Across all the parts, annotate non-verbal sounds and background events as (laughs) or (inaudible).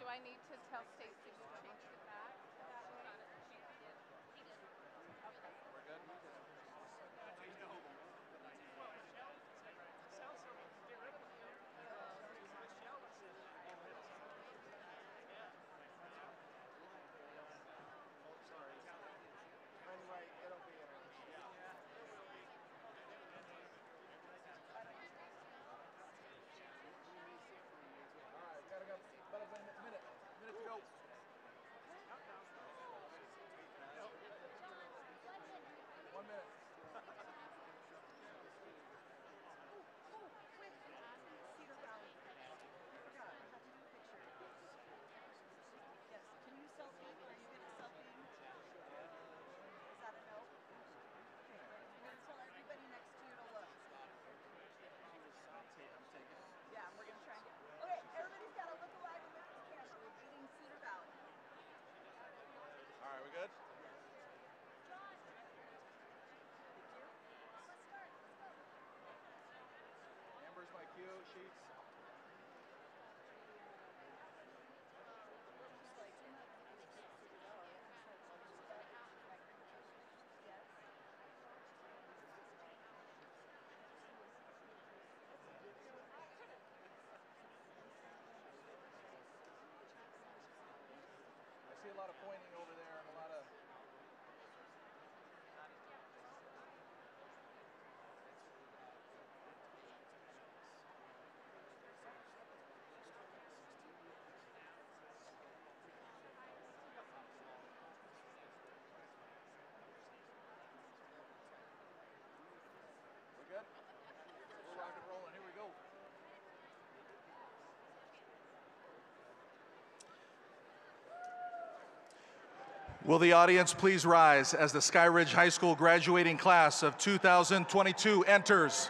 do I need to tell Stacey? Will the audience please rise as the Skyridge High School graduating class of 2022 enters?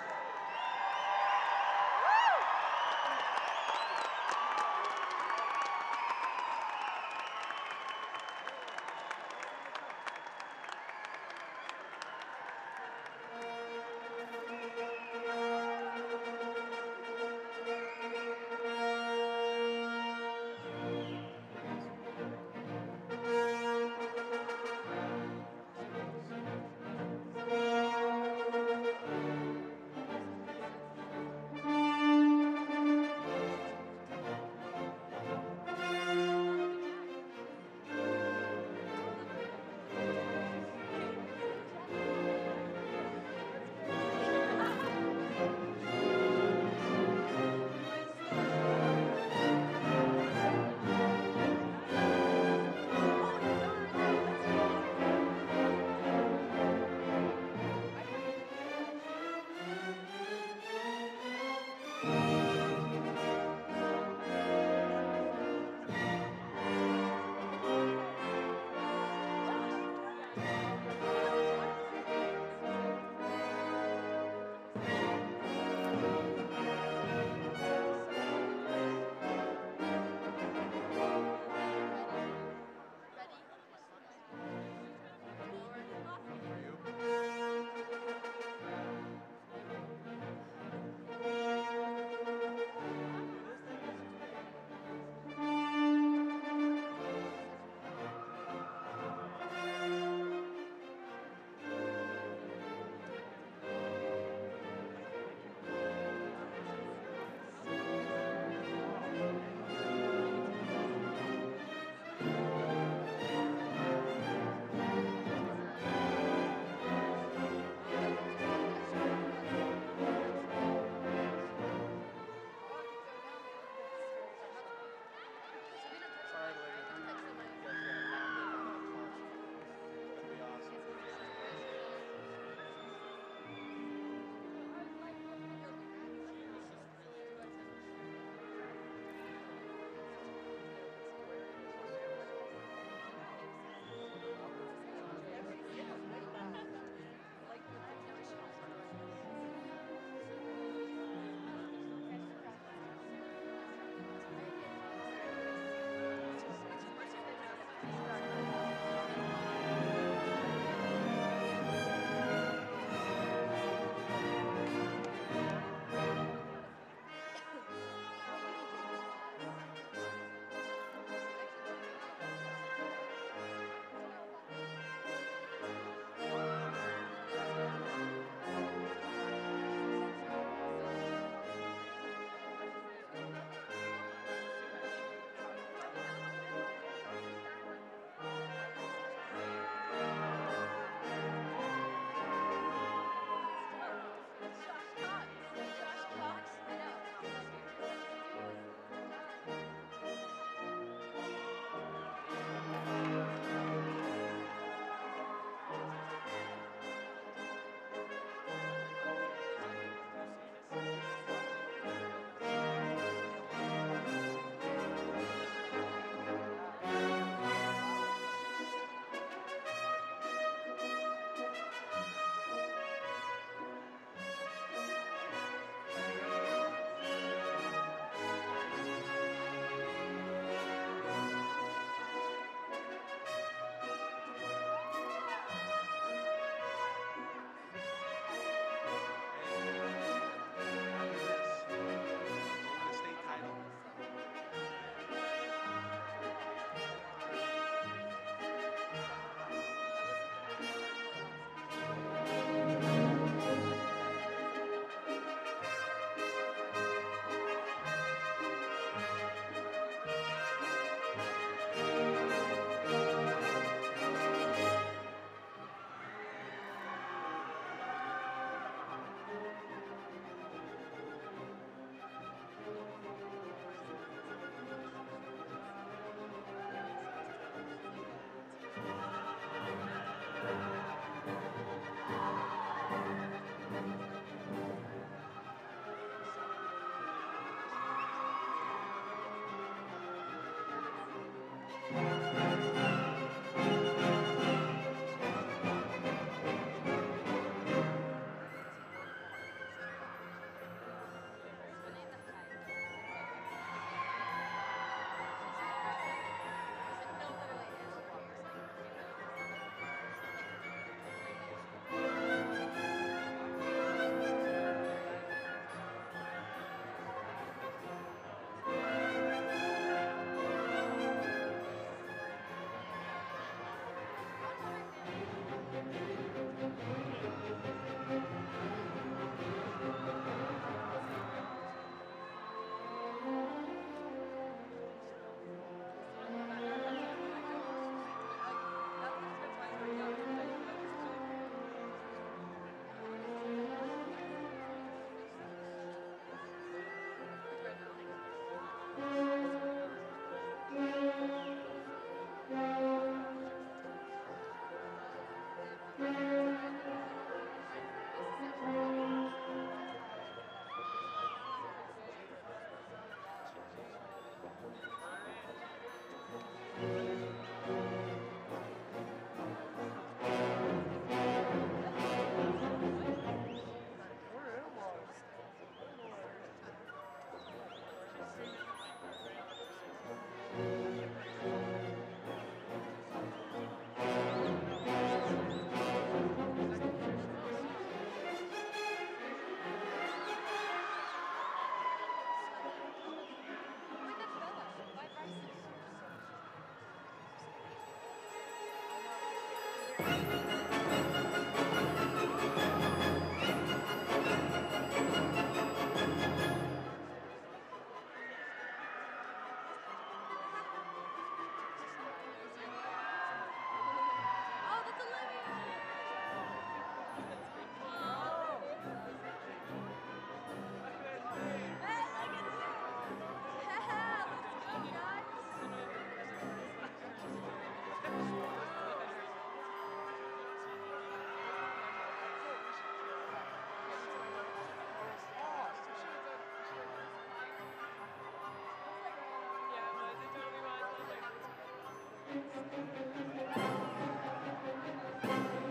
Look at the sit. Okay. Okay. Okay. Okay.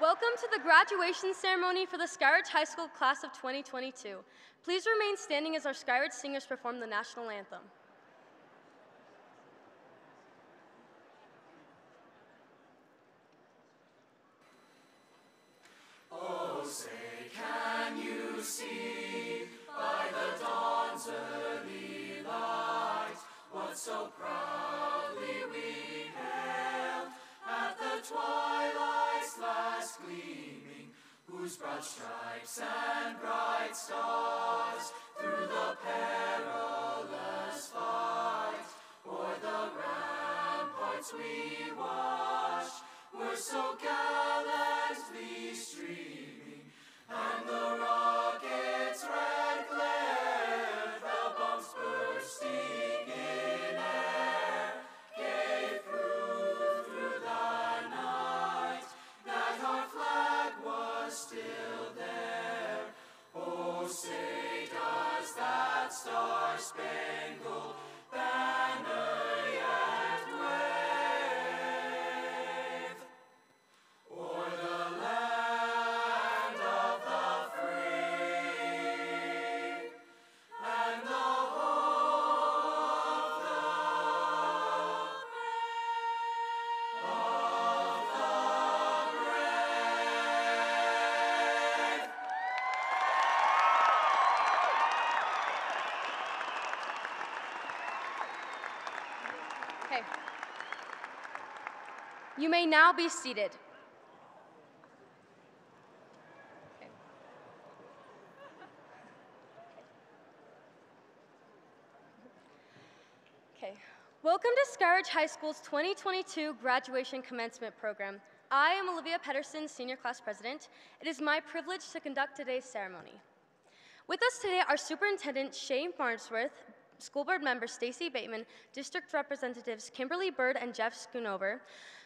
Welcome to the graduation ceremony for the Skyridge High School class of 2022. Please remain standing as our Skyridge singers perform the national anthem. Say, does that so spangled You may now be seated. Okay. Welcome to Skyridge High School's 2022 Graduation Commencement Program. I am Olivia Pedersen, Senior Class President. It is my privilege to conduct today's ceremony. With us today are Superintendent Shane Farnsworth, School Board member Stacy Bateman, District Representatives Kimberly Bird and Jeff Schoonover,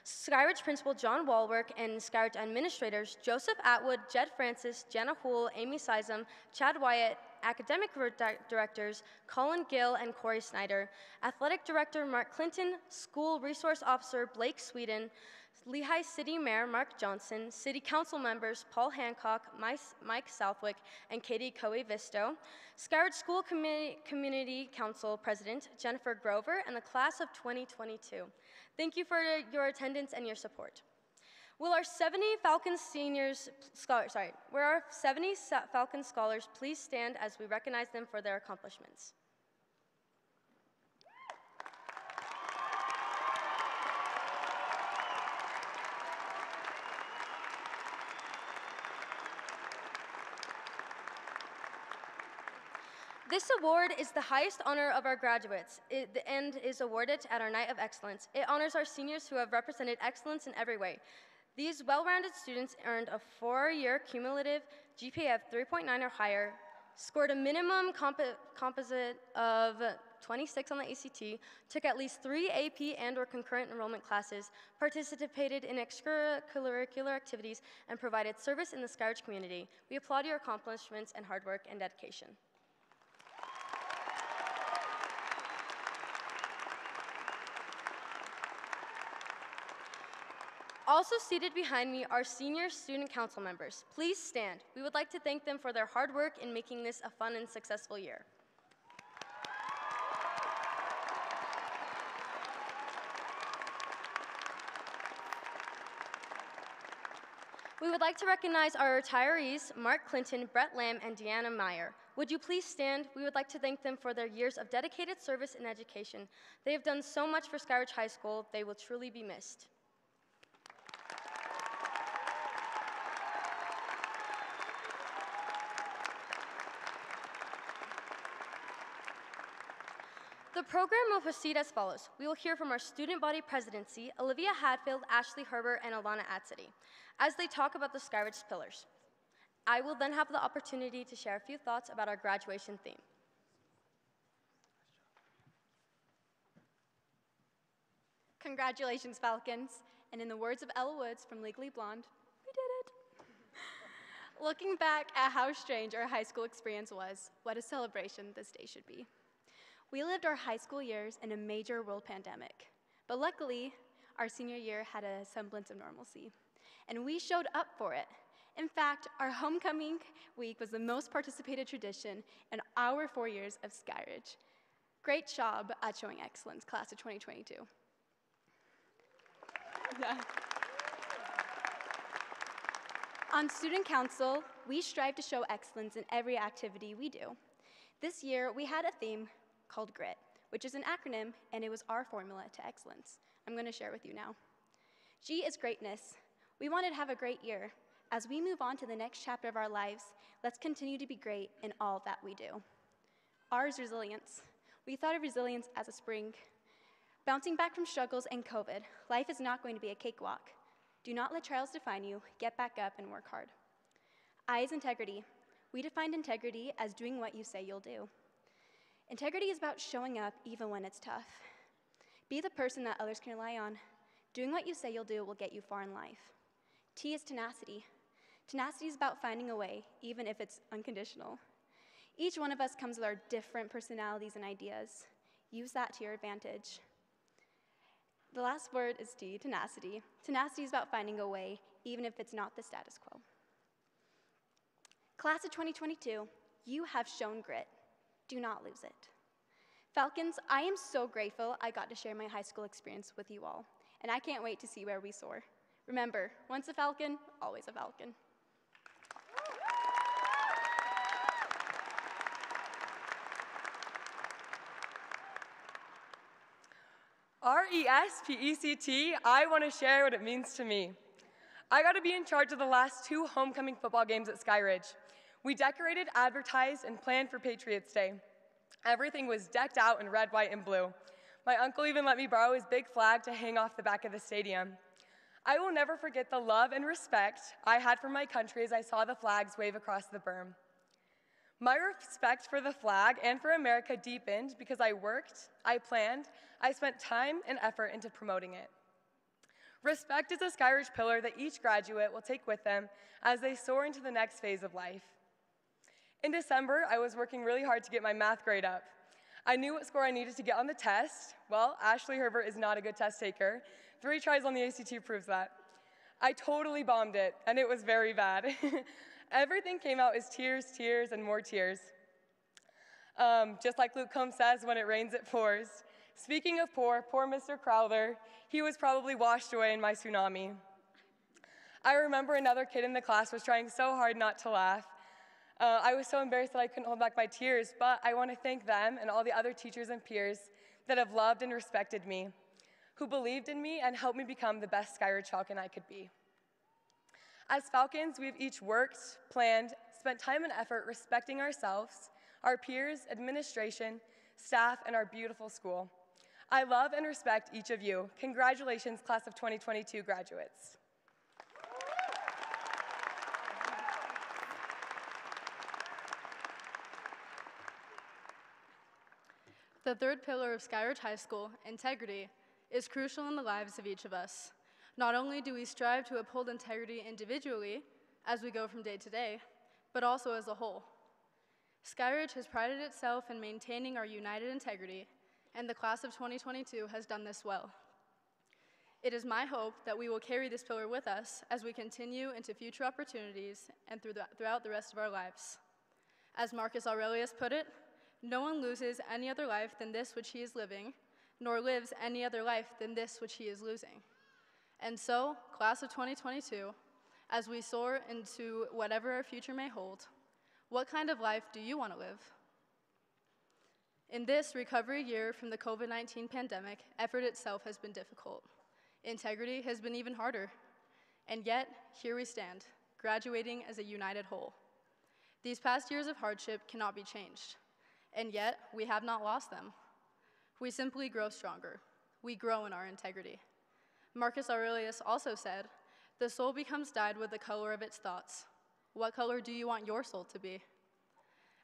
Skyridge Principal John Walwork, and Skyridge Administrators Joseph Atwood, Jed Francis, Jenna Hool, Amy Sizem, Chad Wyatt, Academic Dir- Directors Colin Gill and Corey Snyder, Athletic Director Mark Clinton, School Resource Officer Blake Sweden, Lehi City Mayor Mark Johnson, City Council members Paul Hancock, Mike Southwick, and Katie Koivisto, Skyridge School Community Council President Jennifer Grover, and the class of 2022. Thank you for your attendance and your support. Will our 70 Falcons seniors, scholar, sorry, will our 70 Sa- Falcons scholars please stand as we recognize them for their accomplishments? This award is the highest honor of our graduates and is awarded at our Night of Excellence. It honors our seniors who have represented excellence in every way. These well-rounded students earned a four-year cumulative GPA of 3.9 or higher, scored a minimum compo- composite of 26 on the ACT, took at least three AP and or concurrent enrollment classes, participated in extracurricular activities, and provided service in the Skyridge community. We applaud your accomplishments and hard work and dedication. Also seated behind me are senior student council members. Please stand. We would like to thank them for their hard work in making this a fun and successful year. We would like to recognize our retirees, Mark Clinton, Brett Lamb, and Deanna Meyer. Would you please stand? We would like to thank them for their years of dedicated service and education. They have done so much for Skyridge High School. They will truly be missed. The program will proceed as follows. We will hear from our student body presidency, Olivia Hadfield, Ashley Herbert, and Alana Adsity, as they talk about the Skyridge pillars. I will then have the opportunity to share a few thoughts about our graduation theme. Congratulations, Falcons. And in the words of Elle Woods from Legally Blonde, we did it. (laughs) Looking back at how strange our high school experience was, what a celebration this day should be. We lived our high school years in a major world pandemic, but luckily, our senior year had a semblance of normalcy, and we showed up for it. In fact, our homecoming week was the most participated tradition in our four years of Skyridge. Great job at showing excellence, class of 2022. Yeah. (laughs) On student council, we strive to show excellence in every activity we do. This year, we had a theme called GRIT, which is an acronym, and it was our formula to excellence. I'm going to share with you now. G is greatness. We wanted to have a great year. As we move on to the next chapter of our lives, let's continue to be great in all that we do. R is resilience. We thought of resilience as a spring. Bouncing back from struggles and COVID, life is not going to be a cakewalk. Do not let trials define you. Get back up and work hard. I is integrity. We defined integrity as doing what you say you'll do. Integrity is about showing up even when it's tough. Be the person that others can rely on. Doing what you say you'll do will get you far in life. T is tenacity. Tenacity is about finding a way, even if it's unconditional. Each one of us comes with our different personalities and ideas. Use that to your advantage. The last word is T, tenacity. Tenacity is about finding a way, even if it's not the status quo. Class of 2022, you have shown grit. Do not lose it. Falcons, I am so grateful I got to share my high school experience with you all, and I can't wait to see where we soar. Remember, once a Falcon, always a Falcon. R E S P E C T, I want to share what it means to me. I got to be in charge of the last two homecoming football games at Skyridge. We decorated, advertised, and planned for Patriots Day. Everything was decked out in red, white, and blue. My uncle even let me borrow his big flag to hang off the back of the stadium. I will never forget the love and respect I had for my country as I saw the flags wave across the berm. My respect for the flag and for America deepened because I worked, I planned, I spent time and effort into promoting it. Respect is a Skyridge pillar that each graduate will take with them as they soar into the next phase of life. In December, I was working really hard to get my math grade up. I knew what score I needed to get on the test. Well, Ashley Herbert is not a good test taker. Three tries on the ACT proves that. I totally bombed it, and it was very bad. (laughs) Everything came out as tears, tears, and more tears. Um, just like Luke Combs says, when it rains, it pours. Speaking of poor, poor Mr. Crowther, he was probably washed away in my tsunami. I remember another kid in the class was trying so hard not to laugh. Uh, I was so embarrassed that I couldn't hold back my tears, but I want to thank them and all the other teachers and peers that have loved and respected me, who believed in me and helped me become the best Skyridge Falcon I could be. As Falcons, we've each worked, planned, spent time and effort respecting ourselves, our peers, administration, staff, and our beautiful school. I love and respect each of you. Congratulations, class of 2022 graduates. The third pillar of Skyridge High School, integrity, is crucial in the lives of each of us. Not only do we strive to uphold integrity individually as we go from day to day, but also as a whole. Skyridge has prided itself in maintaining our united integrity, and the class of 2022 has done this well. It is my hope that we will carry this pillar with us as we continue into future opportunities and through the, throughout the rest of our lives. As Marcus Aurelius put it, no one loses any other life than this which he is living, nor lives any other life than this which he is losing. And so, class of 2022, as we soar into whatever our future may hold, what kind of life do you want to live? In this recovery year from the COVID 19 pandemic, effort itself has been difficult. Integrity has been even harder. And yet, here we stand, graduating as a united whole. These past years of hardship cannot be changed and yet we have not lost them. We simply grow stronger. We grow in our integrity. Marcus Aurelius also said, The soul becomes dyed with the color of its thoughts. What color do you want your soul to be?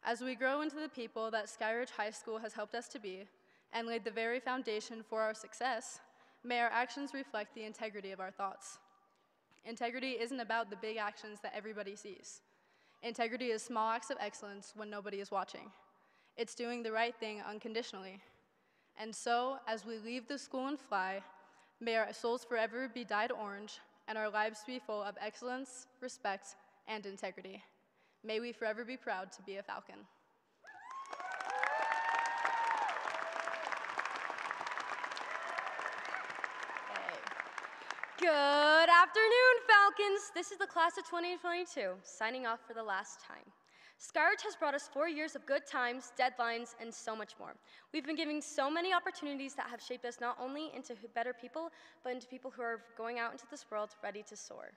As we grow into the people that Skyridge High School has helped us to be and laid the very foundation for our success, may our actions reflect the integrity of our thoughts. Integrity isn't about the big actions that everybody sees. Integrity is small acts of excellence when nobody is watching. It's doing the right thing unconditionally. And so, as we leave the school and fly, may our souls forever be dyed orange and our lives be full of excellence, respect, and integrity. May we forever be proud to be a Falcon. Good afternoon, Falcons. This is the class of 2022, signing off for the last time. Skyridge has brought us four years of good times, deadlines, and so much more. We've been given so many opportunities that have shaped us not only into better people, but into people who are going out into this world ready to soar.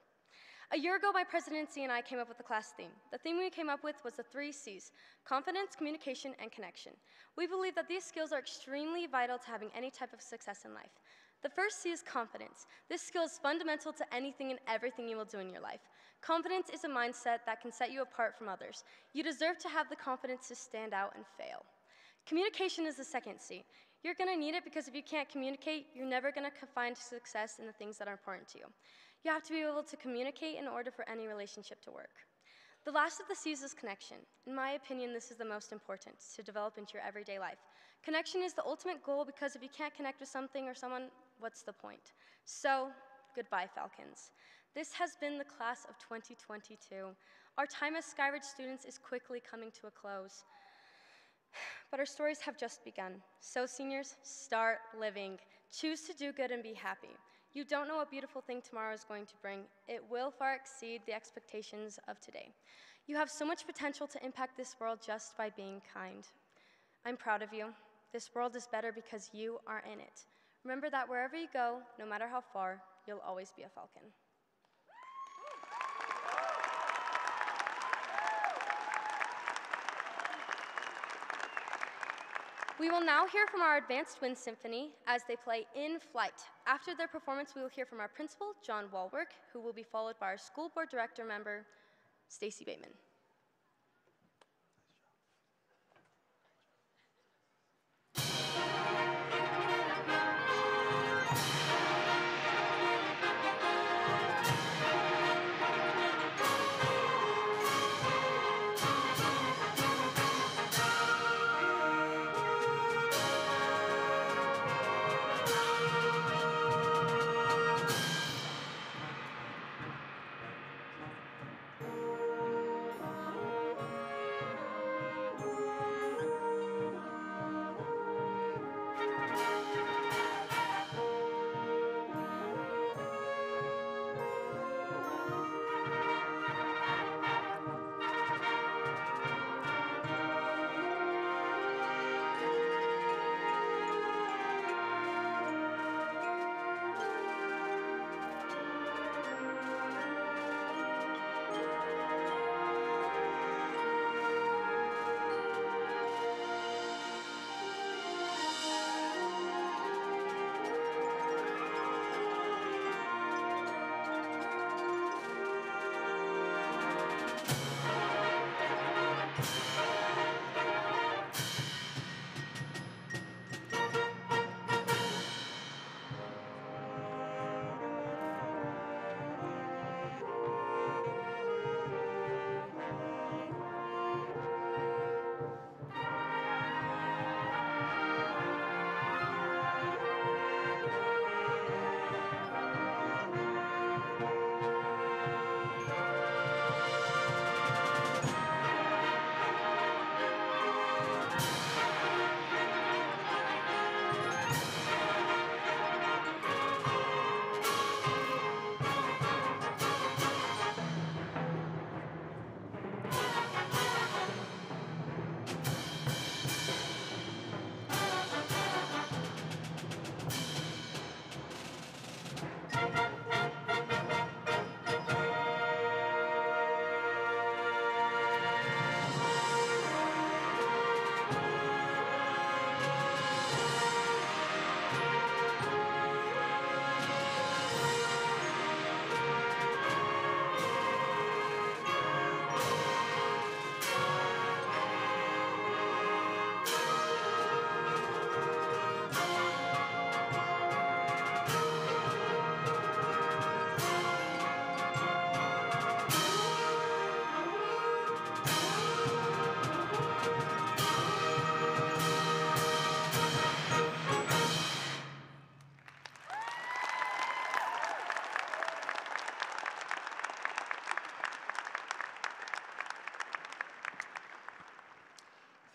A year ago, my presidency and I came up with the class theme. The theme we came up with was the three C's confidence, communication, and connection. We believe that these skills are extremely vital to having any type of success in life. The first C is confidence. This skill is fundamental to anything and everything you will do in your life. Confidence is a mindset that can set you apart from others. You deserve to have the confidence to stand out and fail. Communication is the second C. You're gonna need it because if you can't communicate, you're never gonna find success in the things that are important to you. You have to be able to communicate in order for any relationship to work. The last of the C's is connection. In my opinion, this is the most important to develop into your everyday life. Connection is the ultimate goal because if you can't connect with something or someone, what's the point? So, goodbye, Falcons. This has been the class of 2022. Our time as Skyridge students is quickly coming to a close. (sighs) But our stories have just begun. So, seniors, start living. Choose to do good and be happy. You don't know what beautiful thing tomorrow is going to bring. It will far exceed the expectations of today. You have so much potential to impact this world just by being kind. I'm proud of you. This world is better because you are in it. Remember that wherever you go, no matter how far, you'll always be a Falcon. We will now hear from our Advanced Wind Symphony as they play In Flight. After their performance, we will hear from our principal, John Walwork, who will be followed by our school board director member, Stacy Bateman.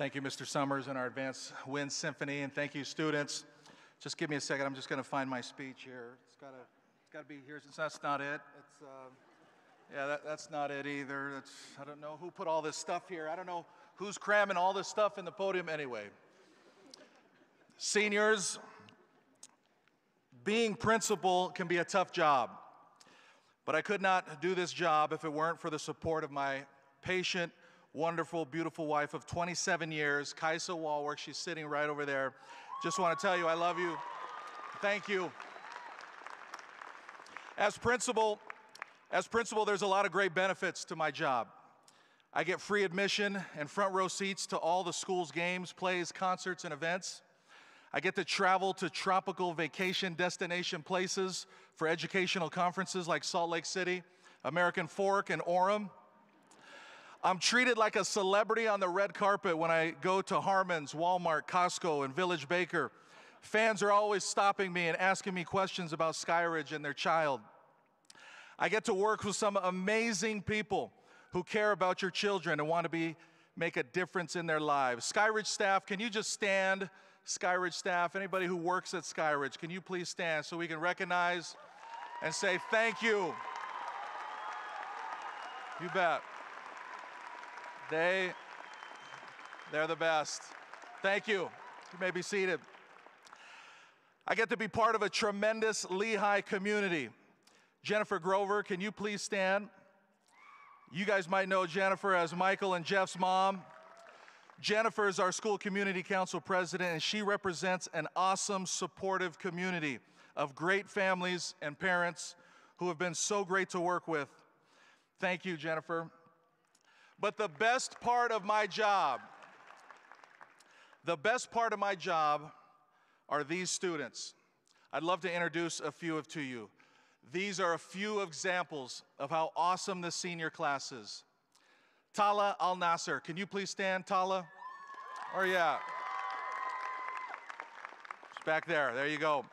Thank you, Mr. Summers, and our Advanced Wind Symphony, and thank you, students. Just give me a second. I'm just going to find my speech here. It's got to, it's got to be here. Since that's not it. It's, uh, yeah, that, that's not it either. That's, I don't know who put all this stuff here. I don't know who's cramming all this stuff in the podium anyway. Seniors, being principal can be a tough job, but I could not do this job if it weren't for the support of my patient, wonderful, beautiful wife of 27 years, Kaisa Walwork. She's sitting right over there. Just want to tell you, I love you. Thank you. As principal, as principal, there's a lot of great benefits to my job. I get free admission and front row seats to all the school's games, plays, concerts, and events. I get to travel to tropical vacation destination places for educational conferences like Salt Lake City, American Fork, and Orem. I'm treated like a celebrity on the red carpet when I go to Harmon's, Walmart, Costco, and Village Baker. Fans are always stopping me and asking me questions about Skyridge and their child. I get to work with some amazing people who care about your children and want to be make a difference in their lives. Skyridge staff, can you just stand? Skyridge staff, anybody who works at Skyridge, can you please stand so we can recognize and say thank you? You bet. They, they're the best. Thank you. You may be seated. I get to be part of a tremendous Lehi community. Jennifer Grover, can you please stand? You guys might know Jennifer as Michael and Jeff's mom. Jennifer is our school community council president, and she represents an awesome, supportive community of great families and parents who have been so great to work with. Thank you, Jennifer. But the best part of my job, the best part of my job are these students. I'd love to introduce a few of to you. These are a few examples of how awesome the senior class is. Tala Al Nasser, can you please stand, Tala? Or yeah. It's back there. There you go.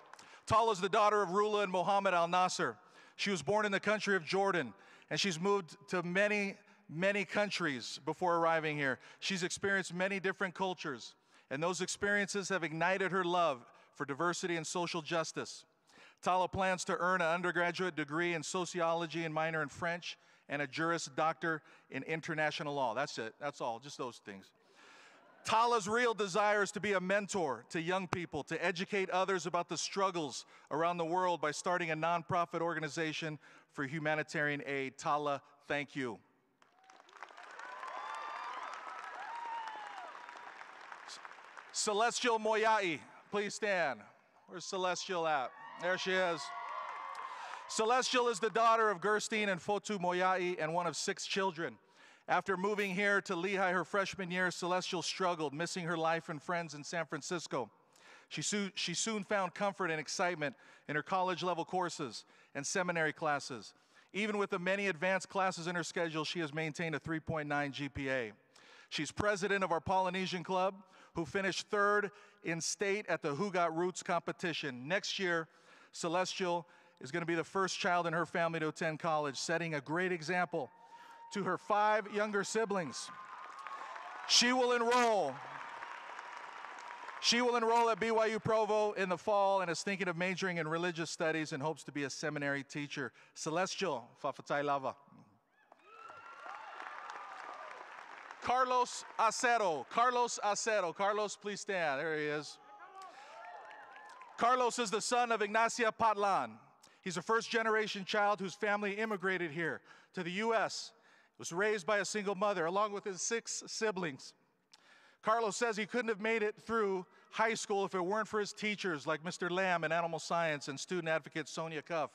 Tala is the daughter of Rula and Mohammed Al Nasser. She was born in the country of Jordan, and she's moved to many, many countries before arriving here. She's experienced many different cultures, and those experiences have ignited her love for diversity and social justice. Tala plans to earn an undergraduate degree in sociology and minor in French and a Juris Doctor in international law. That's it. That's all. Just those things. Tala's real desire is to be a mentor to young people, to educate others about the struggles around the world by starting a nonprofit organization for humanitarian aid. Tala, thank you. Celestial Moyai, please stand. Where's Celestial at? There she is. Celestial is the daughter of Gerstein and Fotu Moyai and one of six children. After moving here to Lehi her freshman year, Celestial struggled, missing her life and friends in San Francisco. She, su- she soon found comfort and excitement in her college level courses and seminary classes. Even with the many advanced classes in her schedule, she has maintained a 3.9 GPA. She's president of our Polynesian club, who finished third in state at the Who Got Roots competition. Next year, Celestial is going to be the first child in her family to attend college, setting a great example to her five younger siblings. She will enroll. She will enroll at BYU Provo in the fall and is thinking of majoring in religious studies and hopes to be a seminary teacher. Celestial Fafatai Lava. Carlos Acero. Carlos Acero. Carlos, please stand. There he is. Carlos is the son of Ignacia Patlan. He's a first generation child whose family immigrated here to the U.S. He Was raised by a single mother along with his six siblings. Carlos says he couldn't have made it through high school if it weren't for his teachers like Mr. Lamb in animal science and student advocate Sonia Cuff.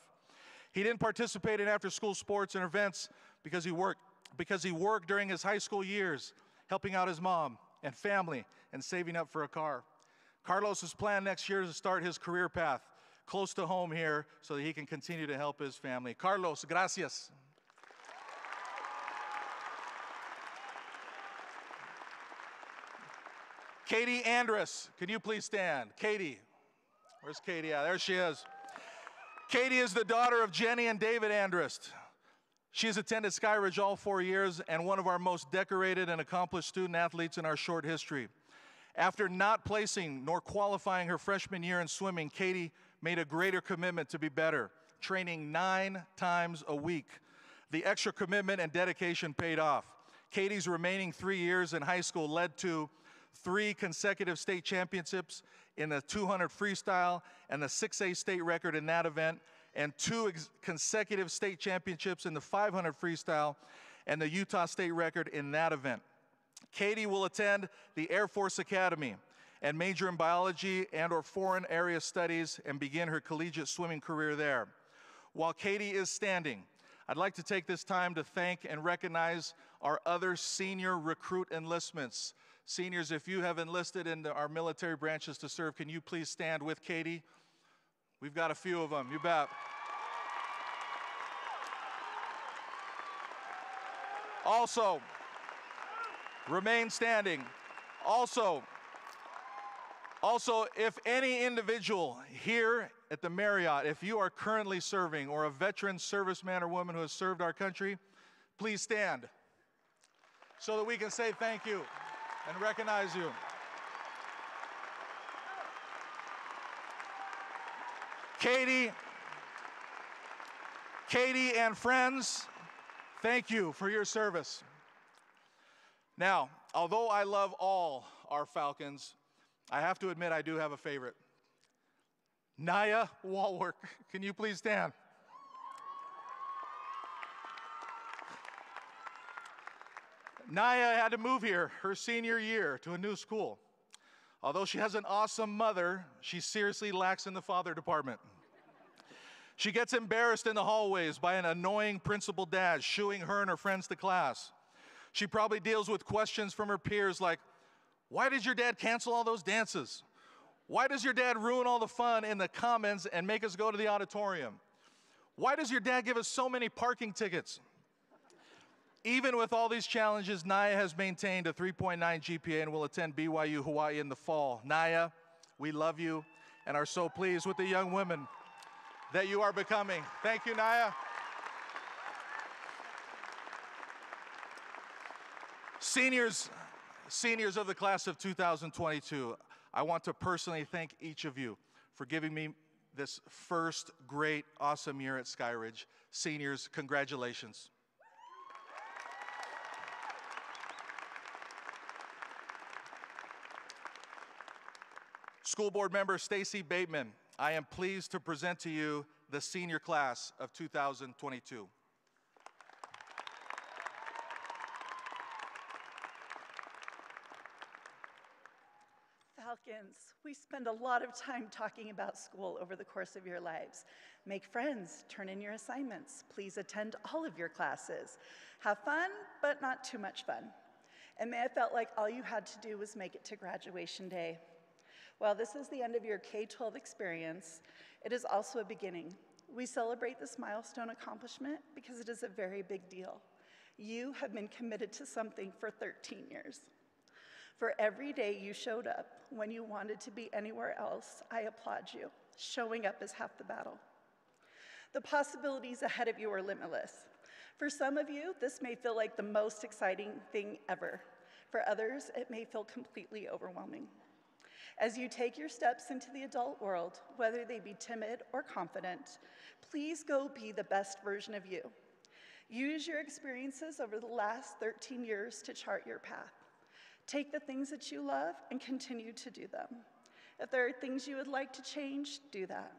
He didn't participate in after school sports and events because he worked because he worked during his high school years helping out his mom and family and saving up for a car. Carlos's plan next year is to start his career path close to home here so that he can continue to help his family. Carlos, gracias. Katie Andrus, can you please stand? Katie, where's Katie at? There she is. Katie is the daughter of Jenny and David Andrus. She has attended Skyridge all four years and one of our most decorated and accomplished student athletes in our short history. After not placing nor qualifying her freshman year in swimming, Katie made a greater commitment to be better, training nine times a week. The extra commitment and dedication paid off. Katie's remaining three years in high school led to three consecutive state championships in the 200 freestyle and the 6A state record in that event, and two ex- consecutive state championships in the 500 freestyle and the Utah state record in that event. Katie will attend the Air Force Academy and major in biology and or foreign area studies and begin her collegiate swimming career there. While Katie is standing, I'd like to take this time to thank and recognize our other senior recruit enlistments. Seniors, if you have enlisted in our military branches to serve, can you please stand with Katie? We've got a few of them, you bet. Also, remain standing. Also, also, if any individual here at the Marriott, if you are currently serving or a veteran serviceman or woman who has served our country, please stand so that we can say thank you and recognize you. Katie, Katie and friends, thank you for your service. Now, although I love all our Falcons, I have to admit I do have a favorite. Naya Walwork. Can you please stand? Naya had to move here her senior year to a new school. Although she has an awesome mother, she seriously lacks in the father department. She gets embarrassed in the hallways by an annoying principal dad shooing her and her friends to class. She probably deals with questions from her peers like, Why did your dad cancel all those dances? Why does your dad ruin all the fun in the commons and make us go to the auditorium? Why does your dad give us so many parking tickets? Even with all these challenges, Naya has maintained a 3.9 GPA and will attend BYU Hawaii in the fall. Naya, we love you and are so pleased with the young women that you are becoming. Thank you, Naya. Seniors, seniors of the class of 2022, I want to personally thank each of you for giving me this first great, awesome year at Skyridge. Seniors, congratulations. School Board Member Stacy Bateman, I am pleased to present to you the senior class of 2022. Falcons, we spend a lot of time talking about school over the course of your lives. Make friends, turn in your assignments, please attend all of your classes. Have fun, but not too much fun. And may have felt like all you had to do was make it to graduation day. While this is the end of your K 12 experience, it is also a beginning. We celebrate this milestone accomplishment because it is a very big deal. You have been committed to something for 13 years. For every day you showed up when you wanted to be anywhere else, I applaud you. Showing up is half the battle. The possibilities ahead of you are limitless. For some of you, this may feel like the most exciting thing ever. For others, it may feel completely overwhelming. As you take your steps into the adult world, whether they be timid or confident, please go be the best version of you. Use your experiences over the last 13 years to chart your path. Take the things that you love and continue to do them. If there are things you would like to change, do that.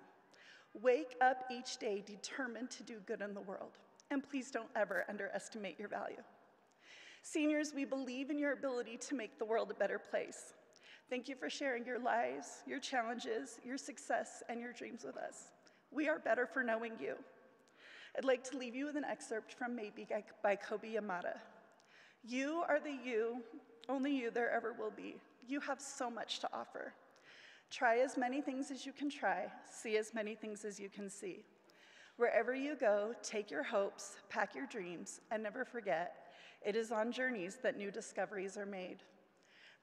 Wake up each day determined to do good in the world. And please don't ever underestimate your value. Seniors, we believe in your ability to make the world a better place. Thank you for sharing your lives, your challenges, your success, and your dreams with us. We are better for knowing you. I'd like to leave you with an excerpt from Maybe by Kobi Yamada. You are the you only you there ever will be. You have so much to offer. Try as many things as you can try, see as many things as you can see. Wherever you go, take your hopes, pack your dreams, and never forget it is on journeys that new discoveries are made.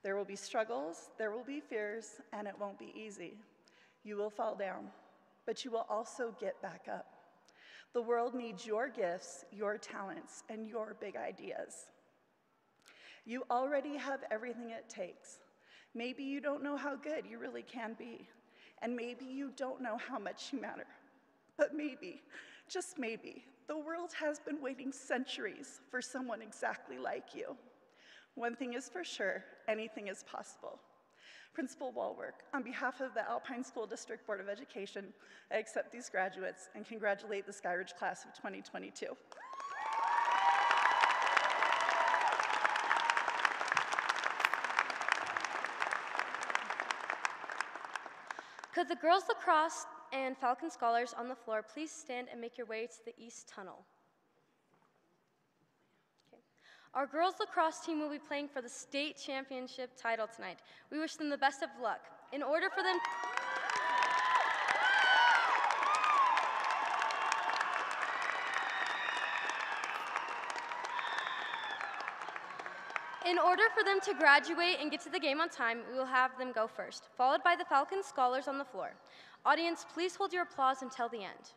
There will be struggles, there will be fears, and it won't be easy. You will fall down, but you will also get back up. The world needs your gifts, your talents, and your big ideas. You already have everything it takes. Maybe you don't know how good you really can be, and maybe you don't know how much you matter. But maybe, just maybe, the world has been waiting centuries for someone exactly like you. One thing is for sure anything is possible. Principal Walwork, on behalf of the Alpine School District Board of Education, I accept these graduates and congratulate the Skyridge class of 2022. Could the girls lacrosse and Falcon scholars on the floor please stand and make your way to the East Tunnel? Our girls lacrosse team will be playing for the state championship title tonight. We wish them the best of luck. In order for them In order for them to graduate and get to the game on time, we will have them go first, followed by the Falcon scholars on the floor. Audience, please hold your applause until the end.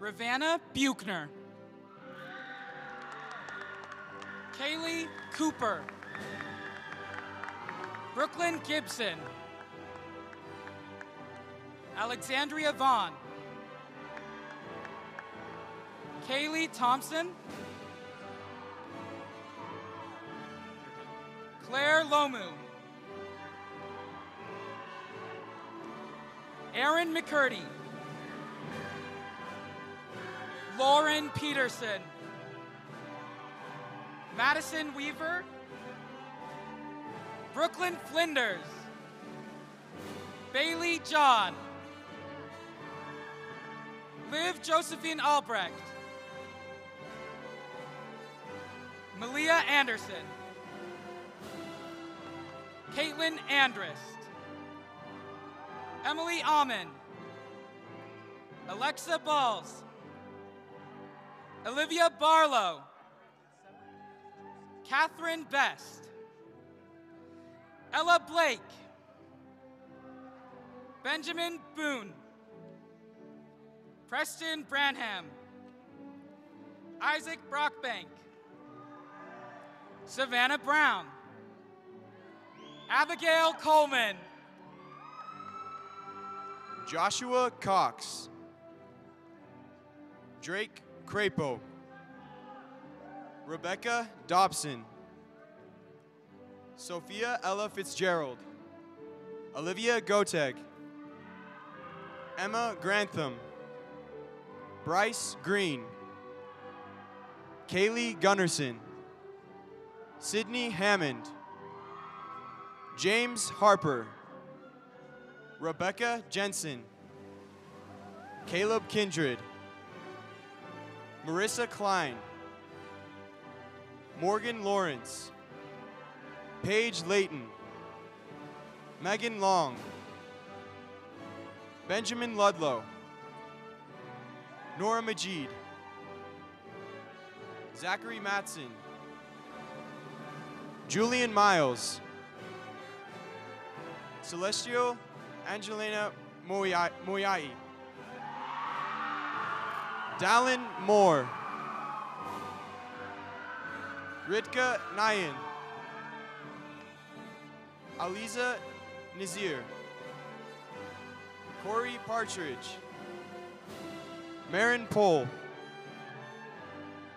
Ravanna Buchner. Kaylee Cooper. Brooklyn Gibson. Alexandria Vaughn. Kaylee Thompson. Claire Lomu. Aaron McCurdy. Lauren Peterson. Madison Weaver. Brooklyn Flinders. Bailey John. Liv Josephine Albrecht. Malia Anderson. Caitlin Andrist. Emily Almond. Alexa Balls. Olivia Barlow. Catherine Best. Ella Blake. Benjamin Boone. Preston Branham. Isaac Brockbank. Savannah Brown. Abigail Coleman. Joshua Cox. Drake Crapo. Rebecca Dobson. Sophia Ella Fitzgerald. Olivia Goteg. Emma Grantham. Bryce Green. Kaylee Gunnerson. Sydney Hammond. James Harper. Rebecca Jensen. Caleb Kindred. Marissa Klein. Morgan Lawrence. Paige Layton. Megan Long. Benjamin Ludlow. Nora Majid. Zachary Matson. Julian Miles. Celestial Angelina Moyai. Dallin Moore. Ritka Nayan. Aliza Nazir. Corey Partridge. Marin Pohl.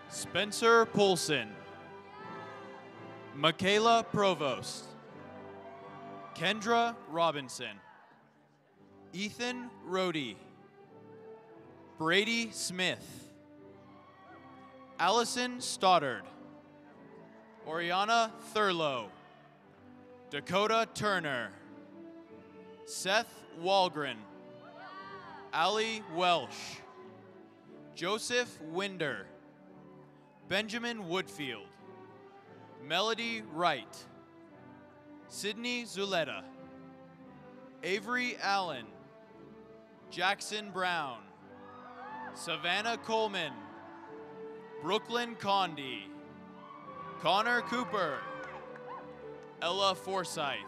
Spencer Poulsen. Michaela Provost. Kendra Robinson. Ethan Rohde. Brady Smith. Allison Stoddard. Oriana Thurlow. Dakota Turner. Seth Walgren. Ali Welsh. Joseph Winder. Benjamin Woodfield. Melody Wright. Sydney Zuleta. Avery Allen. Jackson Brown. Savannah Coleman. Brooklyn Condi. Connor Cooper. Ella Forsyth.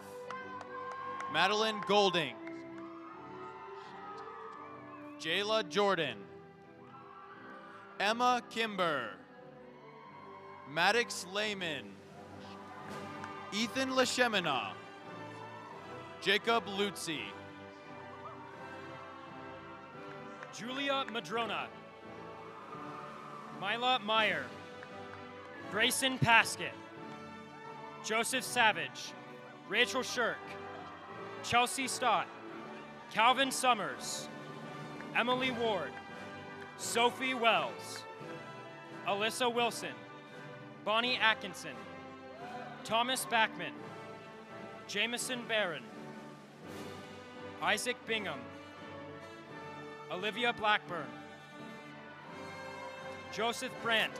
Madeline Golding. Jayla Jordan. Emma Kimber. Maddox Lehman. Ethan Lashemina. Jacob Lutzi. Julia Madrona. Mila Meyer. Grayson Paskett. Joseph Savage. Rachel Shirk. Chelsea Stott. Calvin Summers. Emily Ward. Sophie Wells. Alyssa Wilson. Bonnie Atkinson. Thomas Backman. Jameson Barron. Isaac Bingham. Olivia Blackburn. Joseph Brandt.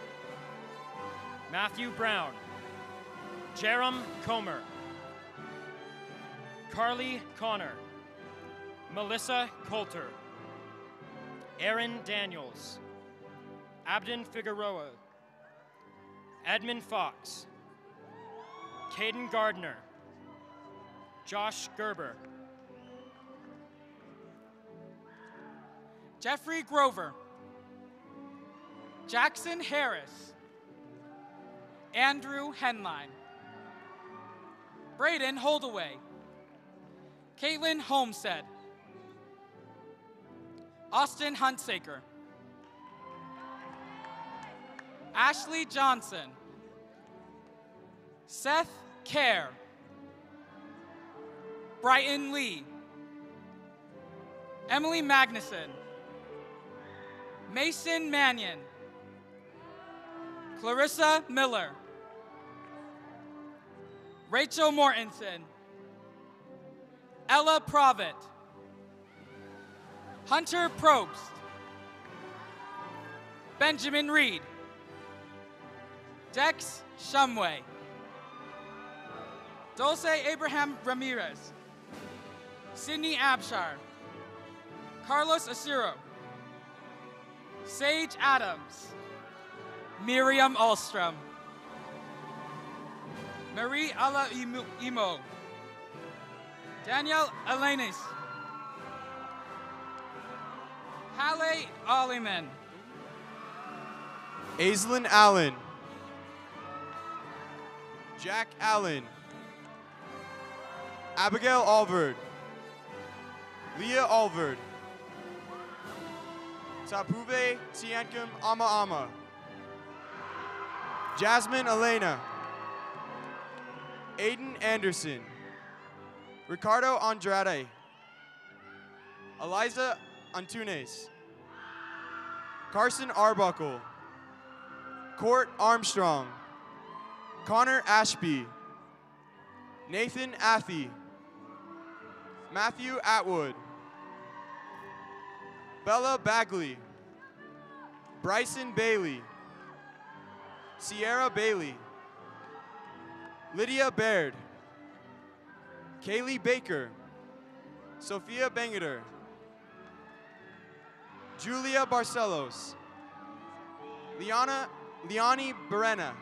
Matthew Brown. Jerem Comer. Carly Connor. Melissa Coulter. Aaron Daniels. Abden Figueroa. Edmund Fox. Caden Gardner. Josh Gerber. Jeffrey Grover. Jackson Harris. Andrew Henline. Braden Holdaway. Caitlin Homestead. Austin Huntsaker. Ashley Johnson. Seth Kerr. Brighton Lee. Emily Magnuson. Mason Mannion. Clarissa Miller. Rachel Mortensen. Ella Provitt. Hunter Probst. Benjamin Reed. Dex Shumway. Dulce Abraham Ramirez. Sydney Abshar. Carlos Acero. Sage Adams. Miriam Alstrom. Marie Ala Imo-. Danielle Elenis. Halle Olliman. Aislinn Allen. Jack Allen. Abigail Alvord. Leah Alvord. Tapuve Tiankum Ama Ama. Jasmine Elena. Aiden Anderson. Ricardo Andrade. Eliza Antunes. Carson Arbuckle. Court Armstrong. Connor Ashby. Nathan Athey. Matthew Atwood. Bella Bagley. Bryson Bailey. Sierra Bailey. Lydia Baird. Kaylee Baker. Sophia Bangeter. Julia Barcelos. Liana, Liani Berena.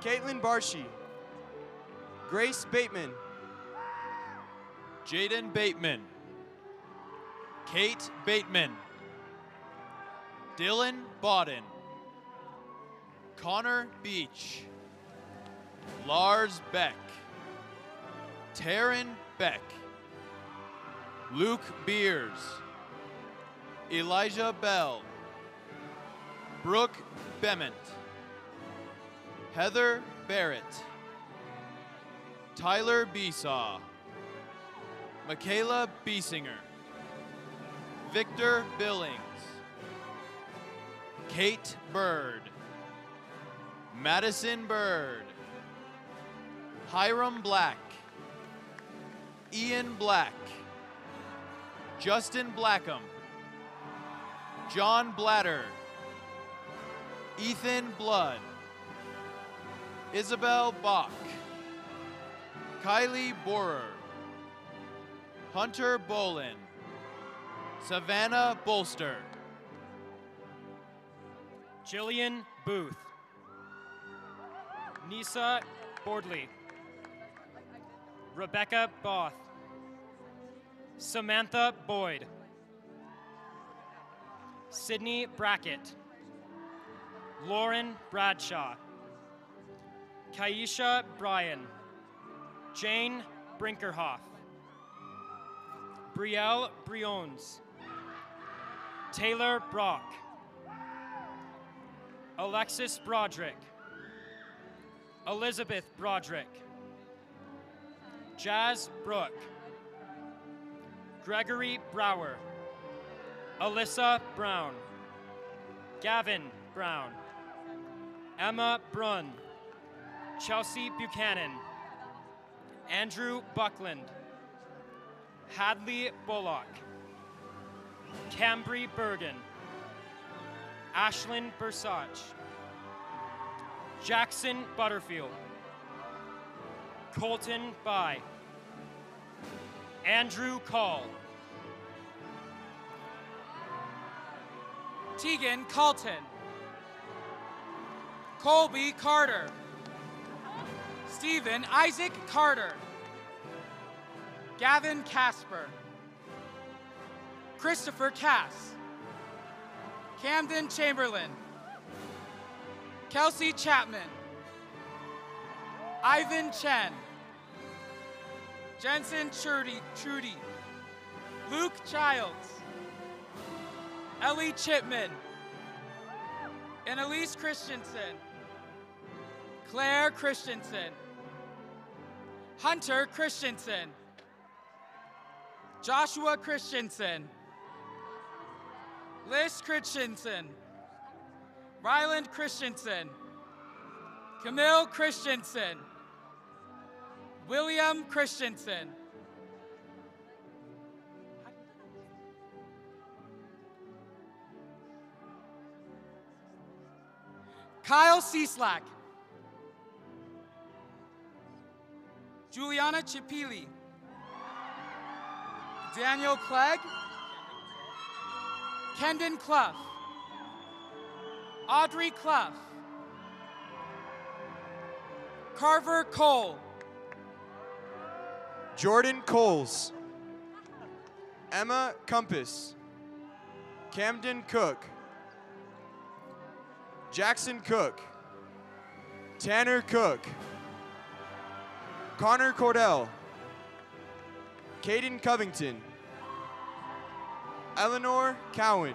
Caitlin Barshi. Grace Bateman. Jaden Bateman. Kate Bateman. Dylan Bodden. Connor Beach. Lars Beck. Taryn Beck. Luke Beers. Elijah Bell. Brooke Bement. Heather Barrett. Tyler Besaw. Michaela Biesinger. Victor Billings. Kate Bird. Madison Bird. Hiram Black. Ian Black. Justin Blackham. John Blatter. Ethan Blood. Isabel Bach. Kylie Borer. Hunter Bolin. Savannah Bolster. Jillian Booth. Nisa Bordley. Rebecca Both. Samantha Boyd. Sydney Brackett. Lauren Bradshaw. Kaisha Bryan. Jane Brinkerhoff. Brielle Briones. Taylor Brock. Alexis Broderick. Elizabeth Broderick. Jazz Brooke. Gregory Brower. Alyssa Brown. Gavin Brown. Emma Brunn. Chelsea Buchanan. Andrew Buckland. Hadley Bullock. Cambry Bergen. Ashlyn Bersach. Jackson Butterfield. Colton By. Andrew Call. Tegan Calton. Colby Carter. Stephen Isaac Carter. Gavin Casper. Christopher Cass. Camden Chamberlain. Kelsey Chapman. Ivan Chen. Jensen Trudy, Trudy. Luke Childs. Ellie Chipman. And Elise Christensen. Claire Christensen. Hunter Christensen. Joshua Christensen. Liz Christensen. Ryland Christensen. Camille Christensen. William Christensen. Kyle Cieslak. Juliana Chipili. Daniel Clegg. Kendon Clough. Audrey Clough. Carver Cole. Jordan Coles. Emma Compass. Camden Cook. Jackson Cook. Tanner Cook. Connor Cordell. Caden Covington. Eleanor Cowan.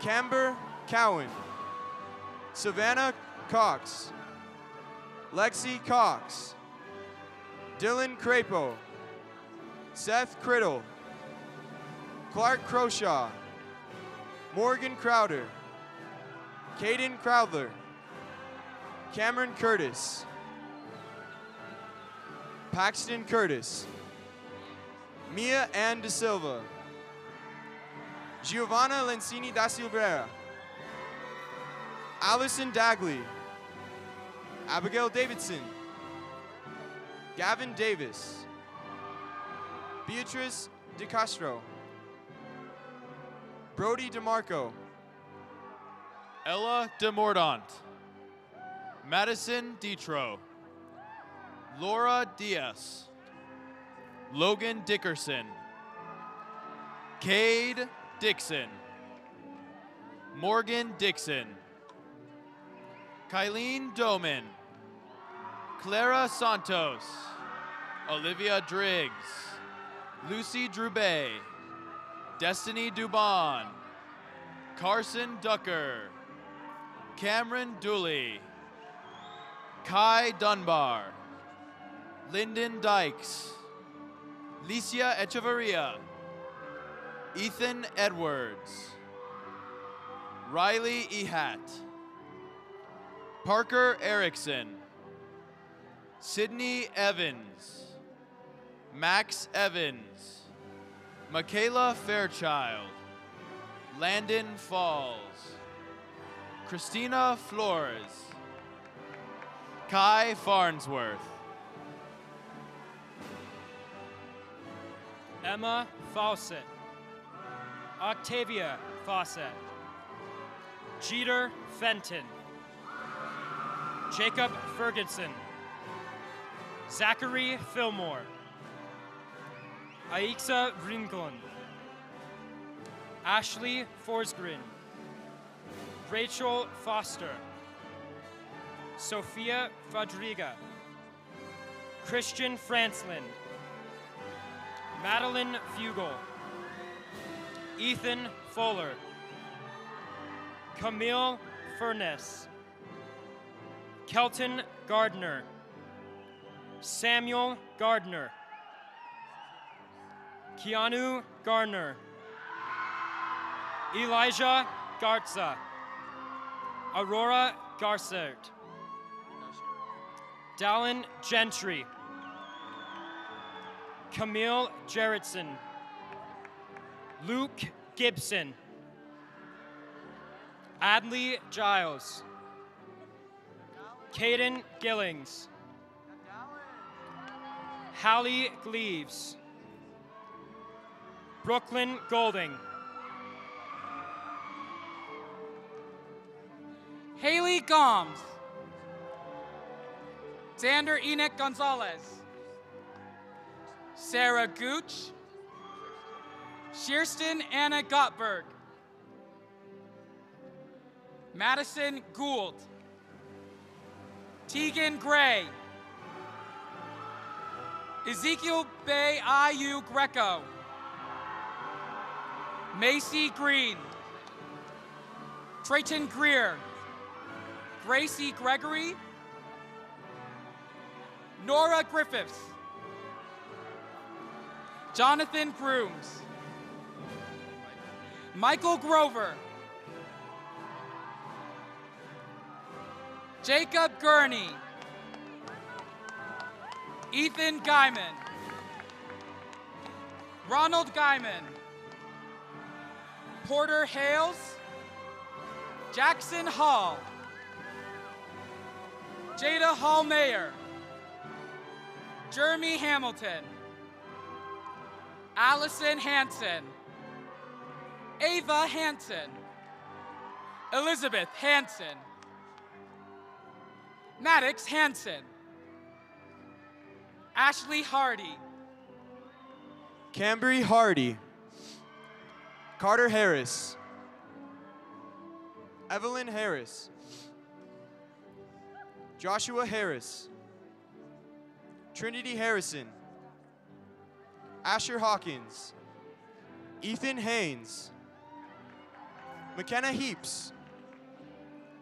Camber Cowan. Savannah Cox. Lexi Cox. Dylan Crapo. Seth Criddle. Clark Croshaw. Morgan Crowder. Caden Crowdler. Cameron Curtis. Paxton Curtis. Mia Ann De Silva. Giovanna Lencini da Silveira. Allison Dagley. Abigail Davidson. Gavin Davis. Beatrice DeCastro. Brody DeMarco. Ella DeMordaunt. Madison Detro. Laura Diaz. Logan Dickerson. Cade Dixon. Morgan Dixon. Kylene Doman. Clara Santos. Olivia Driggs. Lucy Drubay. Destiny Dubon. Carson Ducker. Cameron Dooley. Kai Dunbar. Lyndon Dykes. Licia Echeverria. Ethan Edwards. Riley Ehat. Parker Erickson. Sydney Evans. Max Evans. Michaela Fairchild. Landon Falls. Christina Flores. Kai Farnsworth. Emma Fawcett. Octavia Fawcett. Jeter Fenton. Jacob Ferguson. Zachary Fillmore. Aixa Ringlund. Ashley Forsgren. Rachel Foster. Sophia Fadriga. Christian Fransland. Madeline Fugel. Ethan Fuller. Camille Furness. Kelton Gardner. Samuel Gardner. Keanu Garner. Elijah Garza. Aurora Garcert. Dallin Gentry. Camille Jarrettson. Luke Gibson. Adley Giles. Caden Gillings. Hallie Gleaves. Brooklyn Golding. Haley Gomes. Xander Enoch Gonzalez. Sarah Gooch. Shearston Anna Gottberg. Madison Gould. Tegan Gray. Ezekiel Bay IU Greco. Macy Green. Trayton Greer. Gracie Gregory. Nora Griffiths. Jonathan Grooms. Michael Grover. Jacob Gurney. Ethan Guyman. Ronald Guyman. Porter Hales. Jackson Hall. Jada Hall Mayer. Jeremy Hamilton. Allison Hanson. Ava Hanson. Elizabeth Hanson. Maddox Hanson. Ashley Hardy. Cambry Hardy. Carter Harris. Evelyn Harris. Joshua Harris. Trinity Harrison. Asher Hawkins. Ethan Haynes. McKenna Heaps.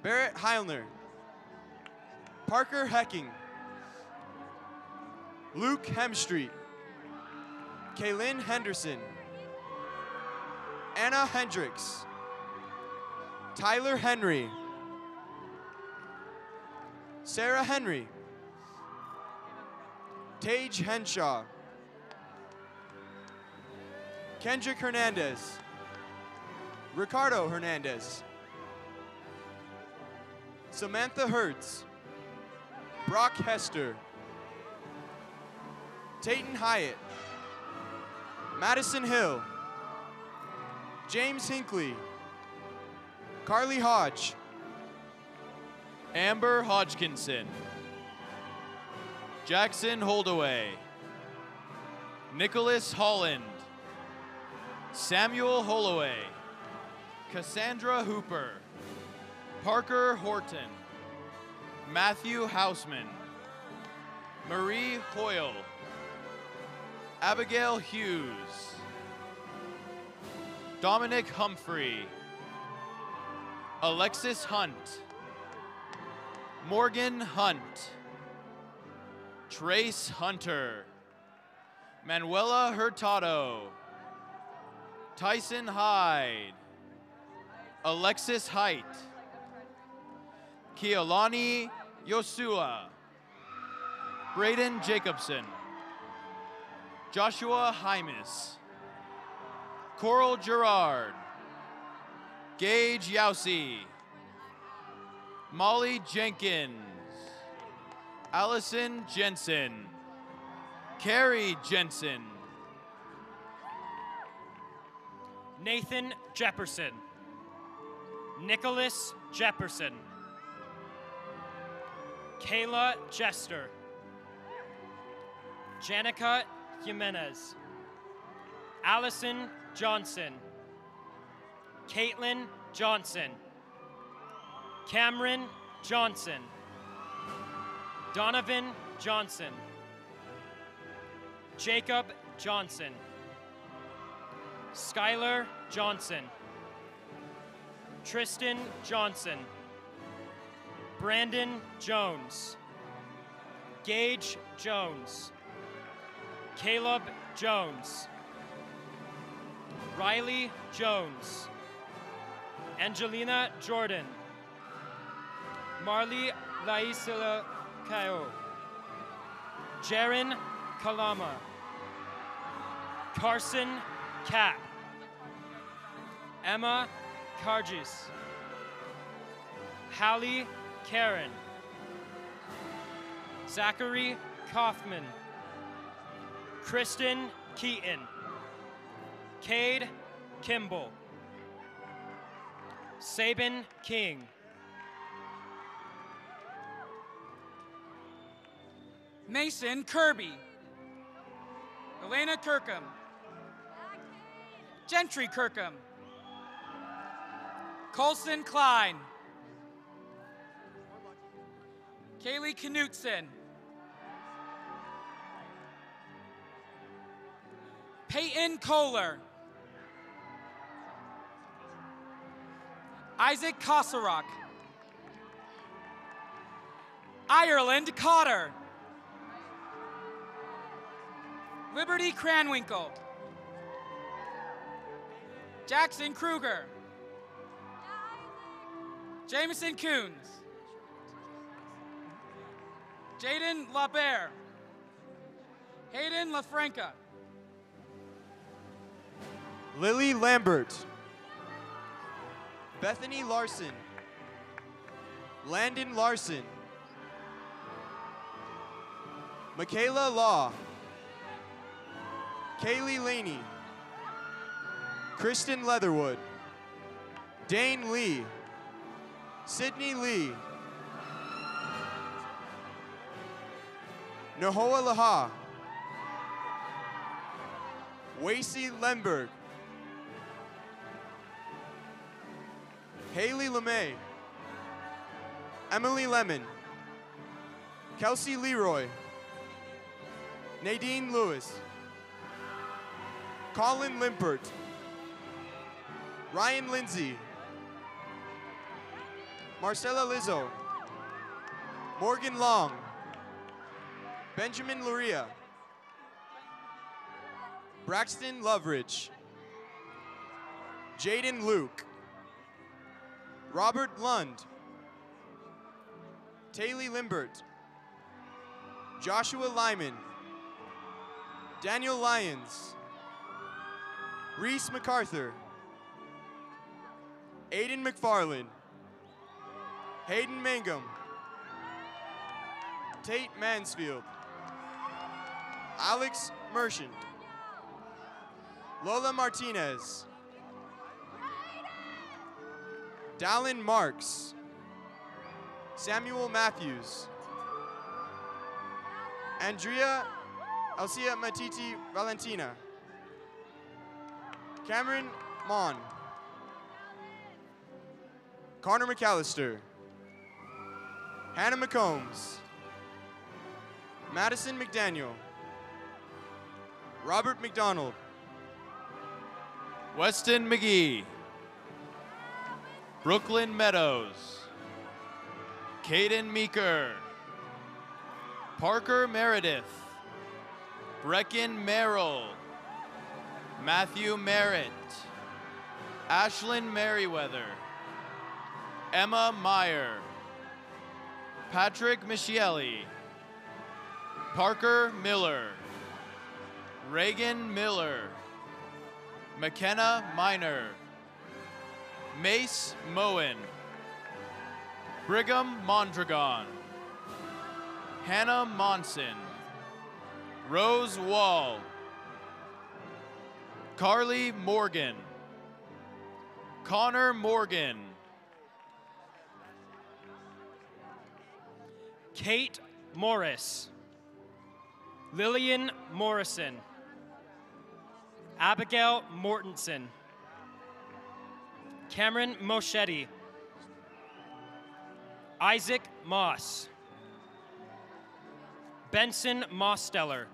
Barrett Heilner. Parker Hecking. Luke Hemstreet. Kaylin Henderson. Anna Hendricks. Tyler Henry. Sarah Henry. Tage Henshaw. Kendrick Hernandez. Ricardo Hernandez. Samantha Hertz. Brock Hester. Tayton Hyatt. Madison Hill. James Hinckley. Carly Hodge. Amber Hodgkinson. Jackson Holdaway. Nicholas Holland. Samuel Holloway. Cassandra Hooper. Parker Horton. Matthew Hausman. Marie Hoyle. Abigail Hughes. Dominic Humphrey. Alexis Hunt. Morgan Hunt. Trace Hunter. Manuela Hurtado. Tyson Hyde. Alexis Height. Kialani Yosua. Braden Jacobson. Joshua Hymas. Coral Gerard. Gage Yowsey. Molly Jenkins. Allison Jensen. Carrie Jensen. Nathan Jefferson. Nicholas Jefferson. Kayla Jester. Janica Jimenez. Allison Johnson. Caitlin Johnson. Cameron Johnson. Donovan Johnson. Jacob Johnson. Skylar Johnson. Tristan Johnson. Brandon Jones. Gage Jones. Caleb Jones. Riley Jones. Angelina Jordan. Marley Laisila Kao. Jaron Kalama. Carson Cap. Emma Cargis. Hallie Karen. Zachary Kaufman. Kristen Keaton. Cade Kimball. Sabin King. Mason Kirby. Elena Kirkham. Gentry Kirkham. Colson Klein. Kaylee Knutson. Peyton Kohler. Isaac Kosarock. Ireland Cotter. Liberty Cranwinkle. Jackson Kruger. Jameson Coons. Jaden LaBear. Hayden LaFranca. Lily Lambert. Bethany Larson. Landon Larson. Michaela Law. Kaylee Laney. Kristen Leatherwood. Dane Lee. Sydney Lee. Nahoa Laha. Wacy Lemberg. Haley LeMay. Emily Lemon. Kelsey Leroy. Nadine Lewis. Colin Limpert. Ryan Lindsay. Marcella Lizzo. Morgan Long. Benjamin Luria. Braxton Loveridge. Jaden Luke. Robert Lund. Taylor Limbert. Joshua Lyman. Daniel Lyons. Reese MacArthur. Aiden McFarland. Hayden Mangum. Tate Mansfield. Alex Merchant. Lola Martinez. Dallin Marks. Samuel Matthews. Andrea Alcia Matiti Valentina. Cameron Mon. Connor McAllister. Hannah McCombs. Madison McDaniel. Robert McDonald. Weston McGee. Brooklyn Meadows. Caden Meeker. Parker Meredith. Brecken Merrill. Matthew Merritt. Ashlyn Merriweather. Emma Meyer. Patrick Michieli. Parker Miller. Reagan Miller. McKenna Miner. Mace Moen. Brigham Mondragon. Hannah Monson. Rose Wall. Carly Morgan. Connor Morgan. Kate Morris. Lillian Morrison. Abigail Mortensen. Cameron Moschetti. Isaac Moss. Benson Mosteller.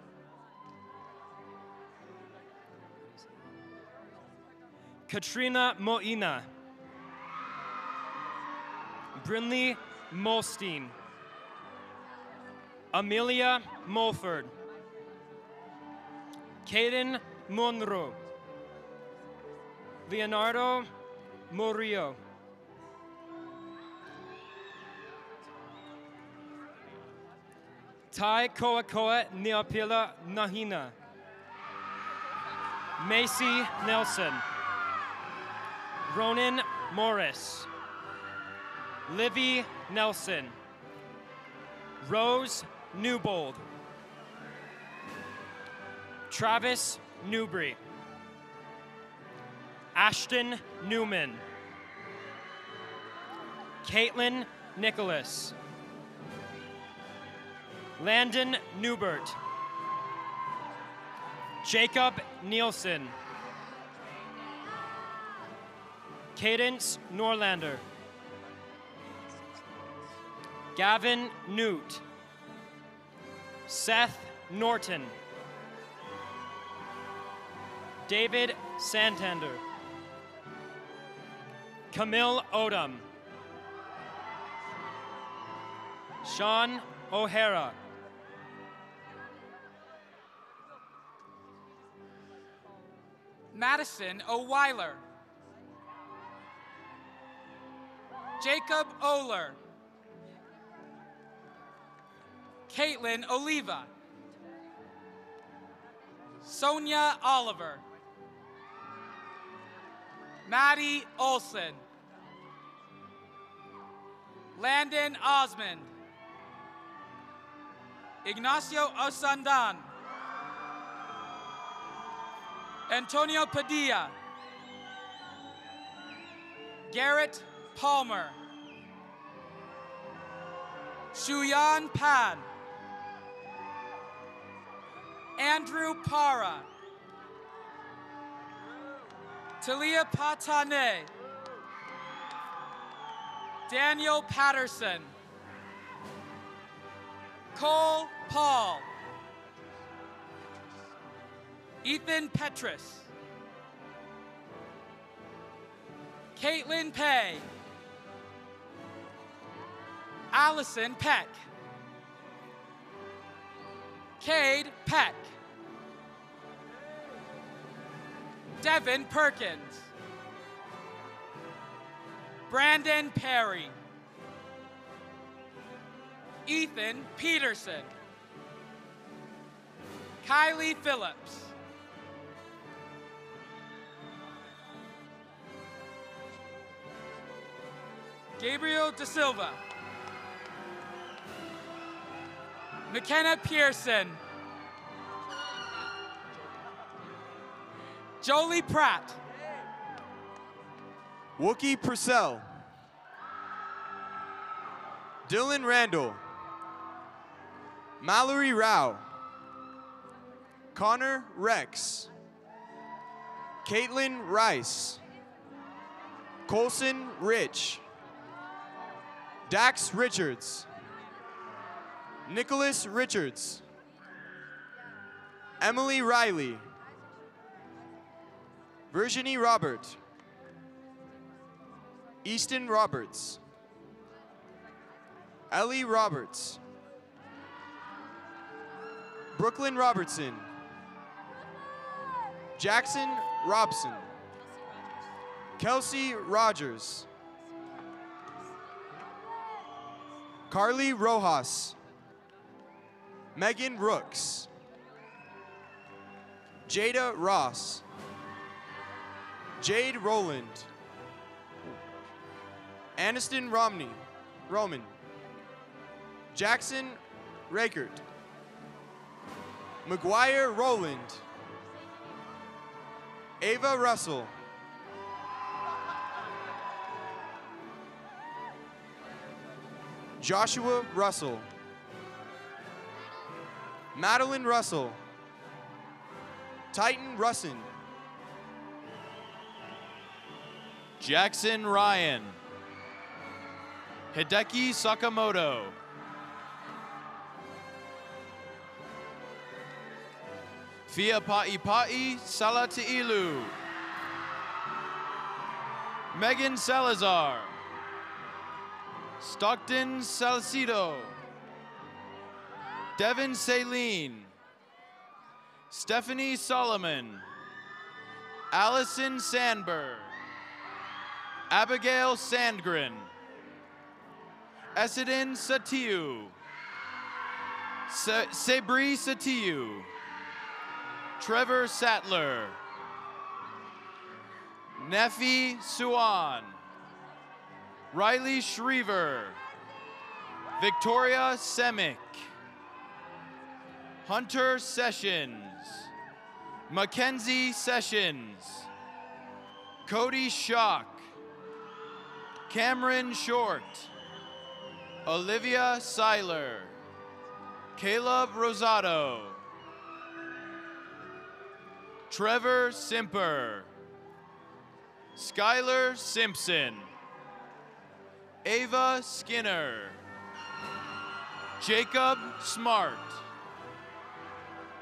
Katrina Moina. Brinley Molstein. Amelia Mulford. Caden Monroe. Leonardo Murillo. Tai Koakoa Nahina. Macy Nelson. Ronan Morris. Livy Nelson. Rose Newbold. Travis Newbury. Ashton Newman. Caitlin Nicholas. Landon Newbert. Jacob Nielsen. Cadence Norlander. Gavin Newt. Seth Norton. David Santander. Camille Odom. Sean O'Hara. Madison O'Weiler. Jacob Oler. Caitlin Oliva. Sonia Oliver. Maddie Olson. Landon Osmond. Ignacio Osandan. Antonio Padilla. Garrett Palmer. Shuyan Pan. Andrew Para. Talia Patane. Daniel Patterson. Cole Paul. Ethan Petrus. Caitlin Pay. Allison Peck. Cade Peck. Devin Perkins. Brandon Perry. Ethan Peterson. Kylie Phillips. Gabriel Da Silva. McKenna Pearson. Jolie Pratt. Wookie Purcell. Dylan Randall. Mallory Rao. Connor Rex. Caitlin Rice. Colson Rich. Dax Richards. Nicholas Richards. Emily Riley. Virginie Robert. Easton Roberts. Ellie Roberts. Brooklyn Robertson. Jackson Robson. Kelsey Rogers. Carly Rojas. Megan Rooks. Jada Ross. Jade Rowland. Aniston Romney. Roman. Jackson Rakert. McGuire Rowland. Ava Russell. Joshua Russell. Madeline Russell. Titan Russin. Jackson Ryan. Hideki Sakamoto. Fia Pa'ipa'i Salati'ilu. Megan Salazar. Stockton Salcido. Devin Saline. Stephanie Solomon. Allison Sandberg. Abigail Sandgren. Esidin Satiu. Sebri Satiu. Trevor Sattler. Nefi Suan. Riley Schriever. Victoria Semick. Hunter Sessions. Mackenzie Sessions. Cody Shock, Cameron Short. Olivia Seiler. Caleb Rosado. Trevor Simper. Skylar Simpson. Ava Skinner. Jacob Smart.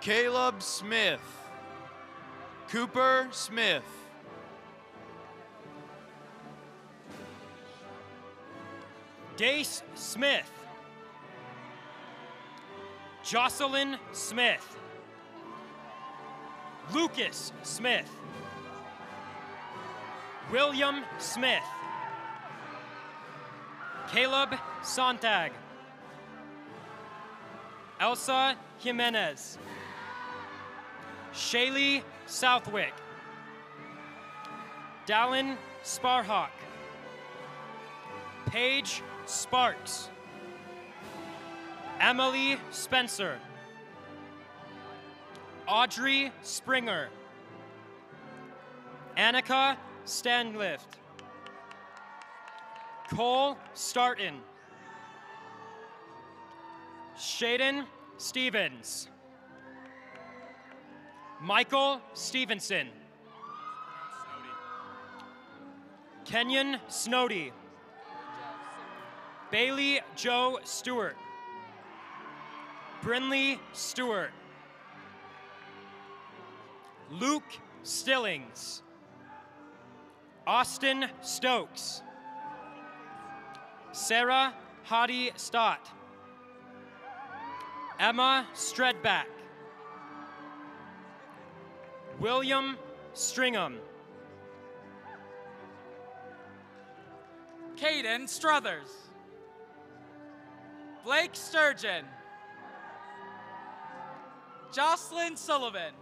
Caleb Smith. Cooper Smith. Dace Smith. Jocelyn Smith. Lucas Smith. William Smith. Caleb Sontag. Elsa Jimenez. Shaylee Southwick. Dallin Sparhawk. Paige Sparks. Emily Spencer. Audrey Springer. Annika Stanlift. Cole Starton. Shaden Stevens. Michael Stevenson. Kenyon Snowdy. Bailey Joe Stewart. Brinley Stewart. Luke Stillings. Austin Stokes. Sarah Hadi Stott. Emma Stredback. William Stringham. Caden Struthers. Blake Sturgeon. Jocelyn Sullivan.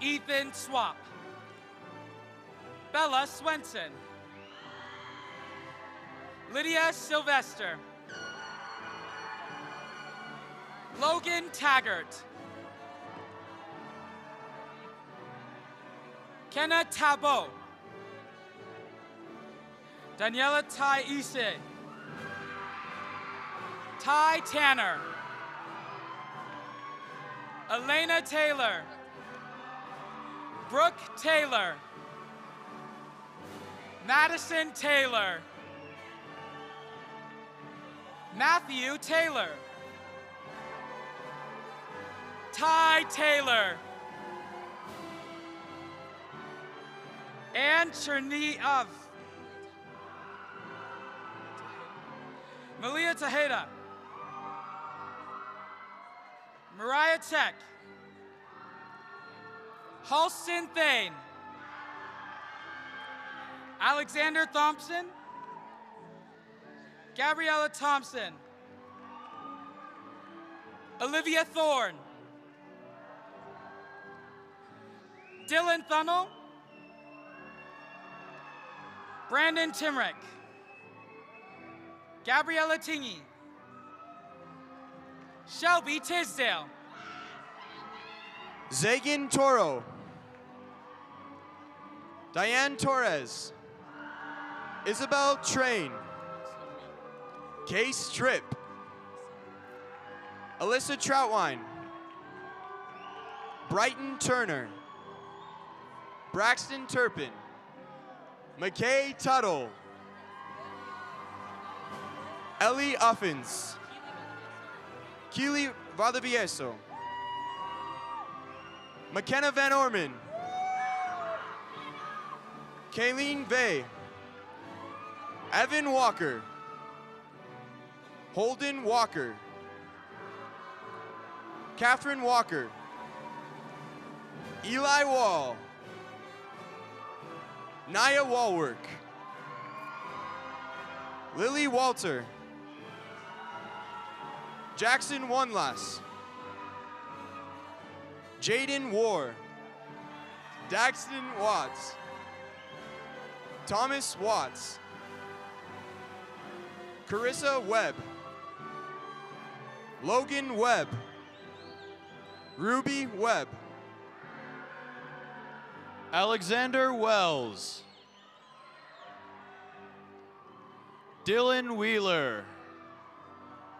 Ethan Swap. Bella Swenson. Lydia Sylvester. Logan Taggart. Kenna Tabo. Daniela Ty Ise. Ty Tanner. Elena Taylor. Brooke Taylor. Madison Taylor. Matthew Taylor. Ty Taylor. Ann Cherniov. Malia Tejeda. Mariah Tech. Halston Thane. Alexander Thompson. Gabriella Thompson. Olivia Thorne. Dylan Thunnell. Brandon Timrick. Gabriella Tingy. Shelby Tisdale. Zagan Toro. Diane Torres. Isabel Train. Case Tripp. Alyssa Troutwine. Brighton Turner. Braxton Turpin. McKay Tuttle. Ellie Uffins. Keely Valdivieso. McKenna Van Orman. Kayleen Vey. Evan Walker. Holden Walker. Catherine Walker. Eli Wall. Naya Walwork. Lily Walter. Jackson Oneless. Jaden War. Daxton Watts. Thomas Watts. Carissa Webb. Logan Webb. Ruby Webb. Alexander Wells. Dylan Wheeler.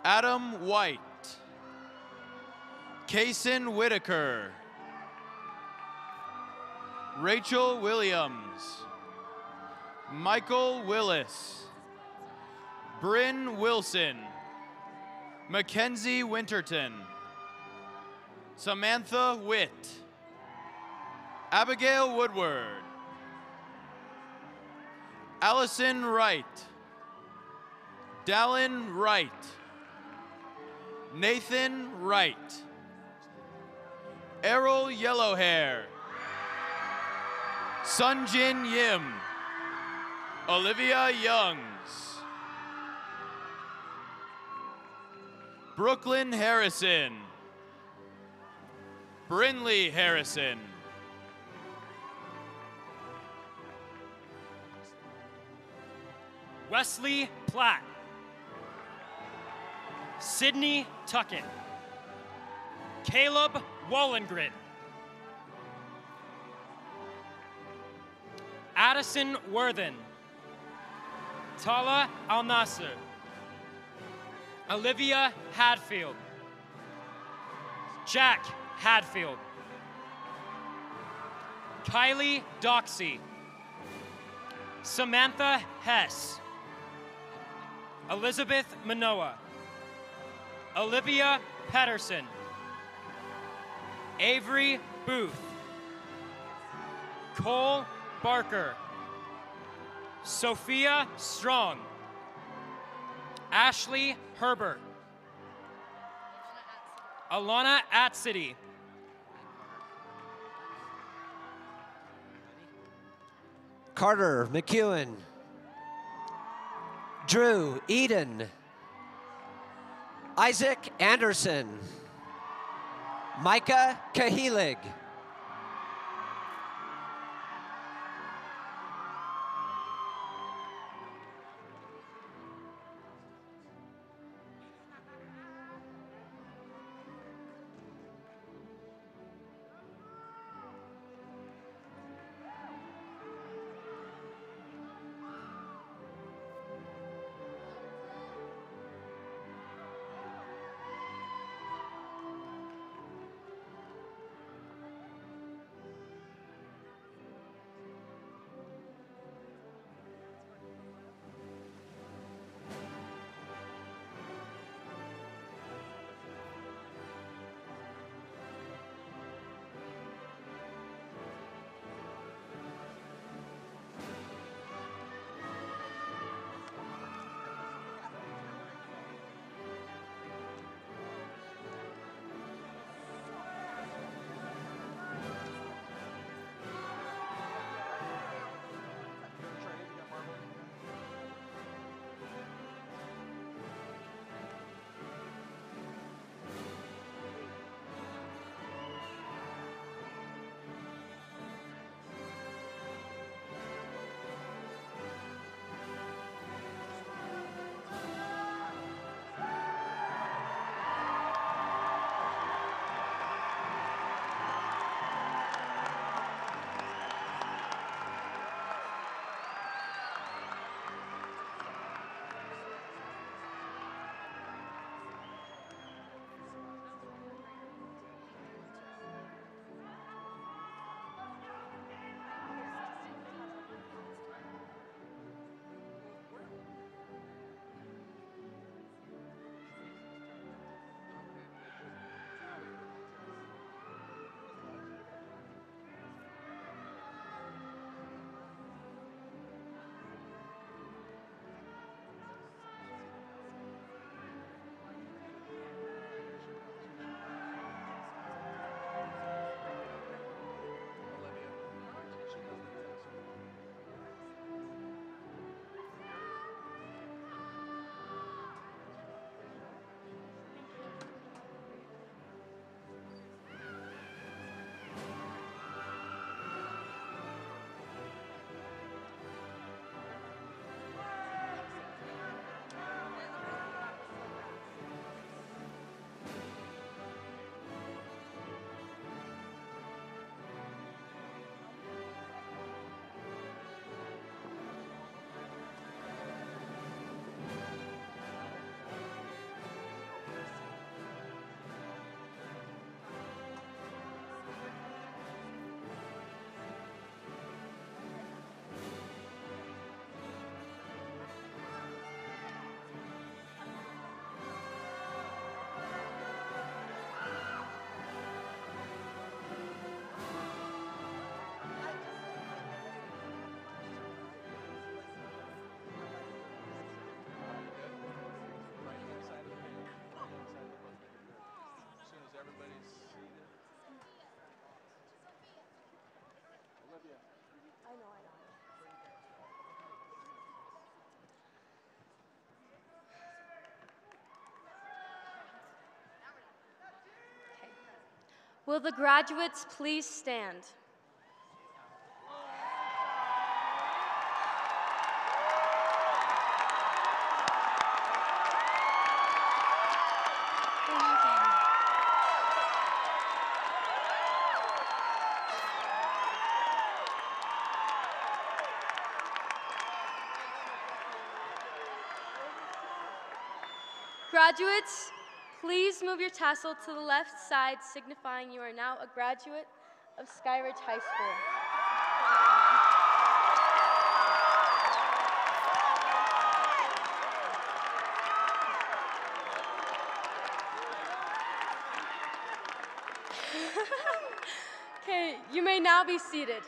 Adam White. Kaysen Whitaker. Rachel Williams. Michael Willis. Bryn Wilson. Mackenzie Winterton. Samantha Witt. Abigail Woodward. Allison Wright. Dallin Wright. Nathan Wright. Errol Yellowhair. Sunjin Yim. Olivia Youngs. Brooklyn Harrison. Brinley Harrison. Wesley Platt. Sydney Tuckett. Caleb Wallengren. Addison Worthen. Tala Al Nasser. Olivia Hadfield. Jack Hadfield. Kylie Doxey. Samantha Hess. Elizabeth Manoa. Olivia Patterson. Avery Booth. Cole Barker. Sophia Strong. Ashley Herbert. Alana Atsity. Carter McEwen. Drew Eden. Isaac Anderson. Micah Kahelig. Will the graduates please stand? Graduates, please move your tassel to the left side, signifying you are now a graduate of Skyridge High School. (laughs) okay, you may now be seated.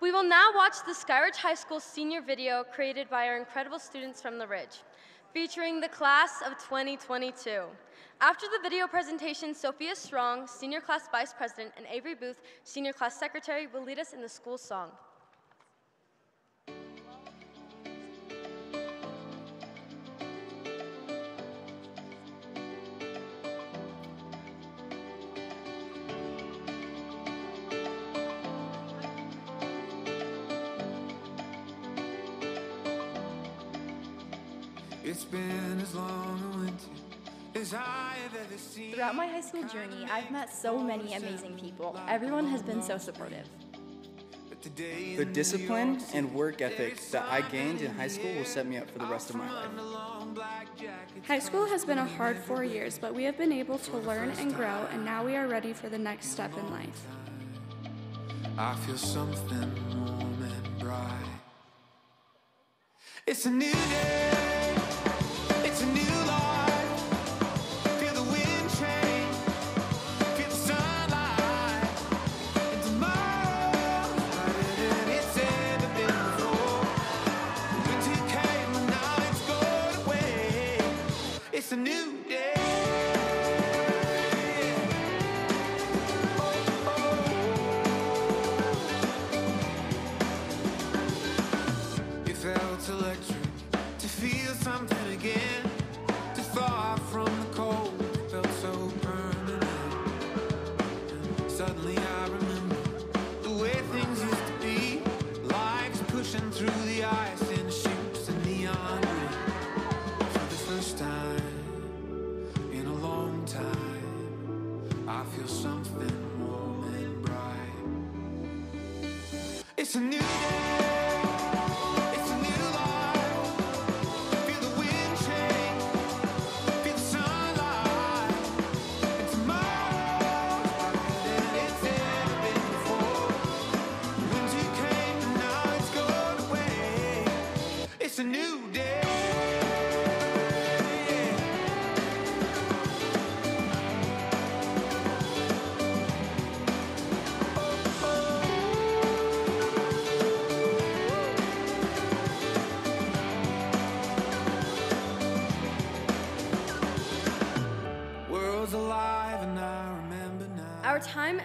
We will now watch the Skyridge High School senior video created by our incredible students from the Ridge, featuring the class of 2022. After the video presentation, Sophia Strong, senior class vice president, and Avery Booth, senior class secretary, will lead us in the school song. Throughout my high school journey, I've met so many amazing people. Everyone has been so supportive. The discipline and work ethic that I gained in high school will set me up for the rest of my life. High school has been a hard four years, but we have been able to learn and grow, and now we are ready for the next step in life. I feel something warm and bright. It's a new day. A new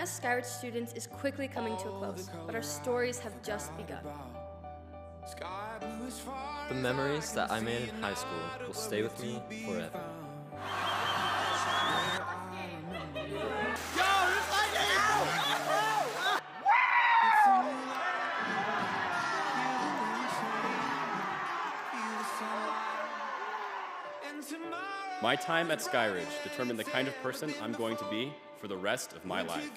Our as Skyridge students is quickly coming to a close, but our stories have just begun. The memories that I made in high school will stay with me forever. My time at Skyridge determined the kind of person I'm going to be for the rest of my life.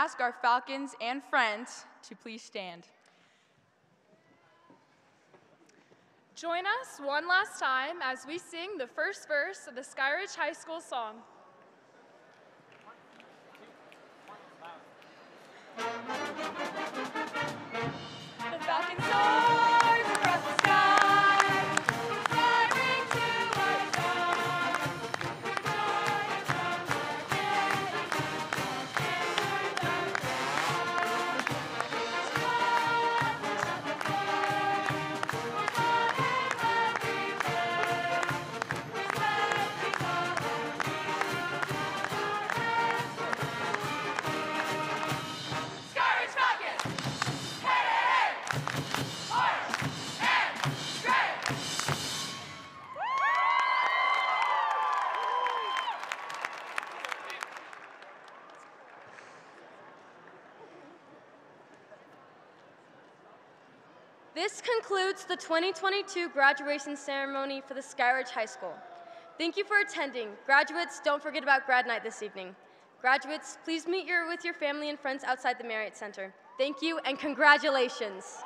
Ask our Falcons and friends to please stand. Join us one last time as we sing the first verse of the Skyridge High School song. The Falcon soars concludes the 2022 graduation ceremony for the Skyridge High School. Thank you for attending. Graduates, don't forget about grad night this evening. Graduates, please meet your, with your family and friends outside the Marriott Center. Thank you and congratulations.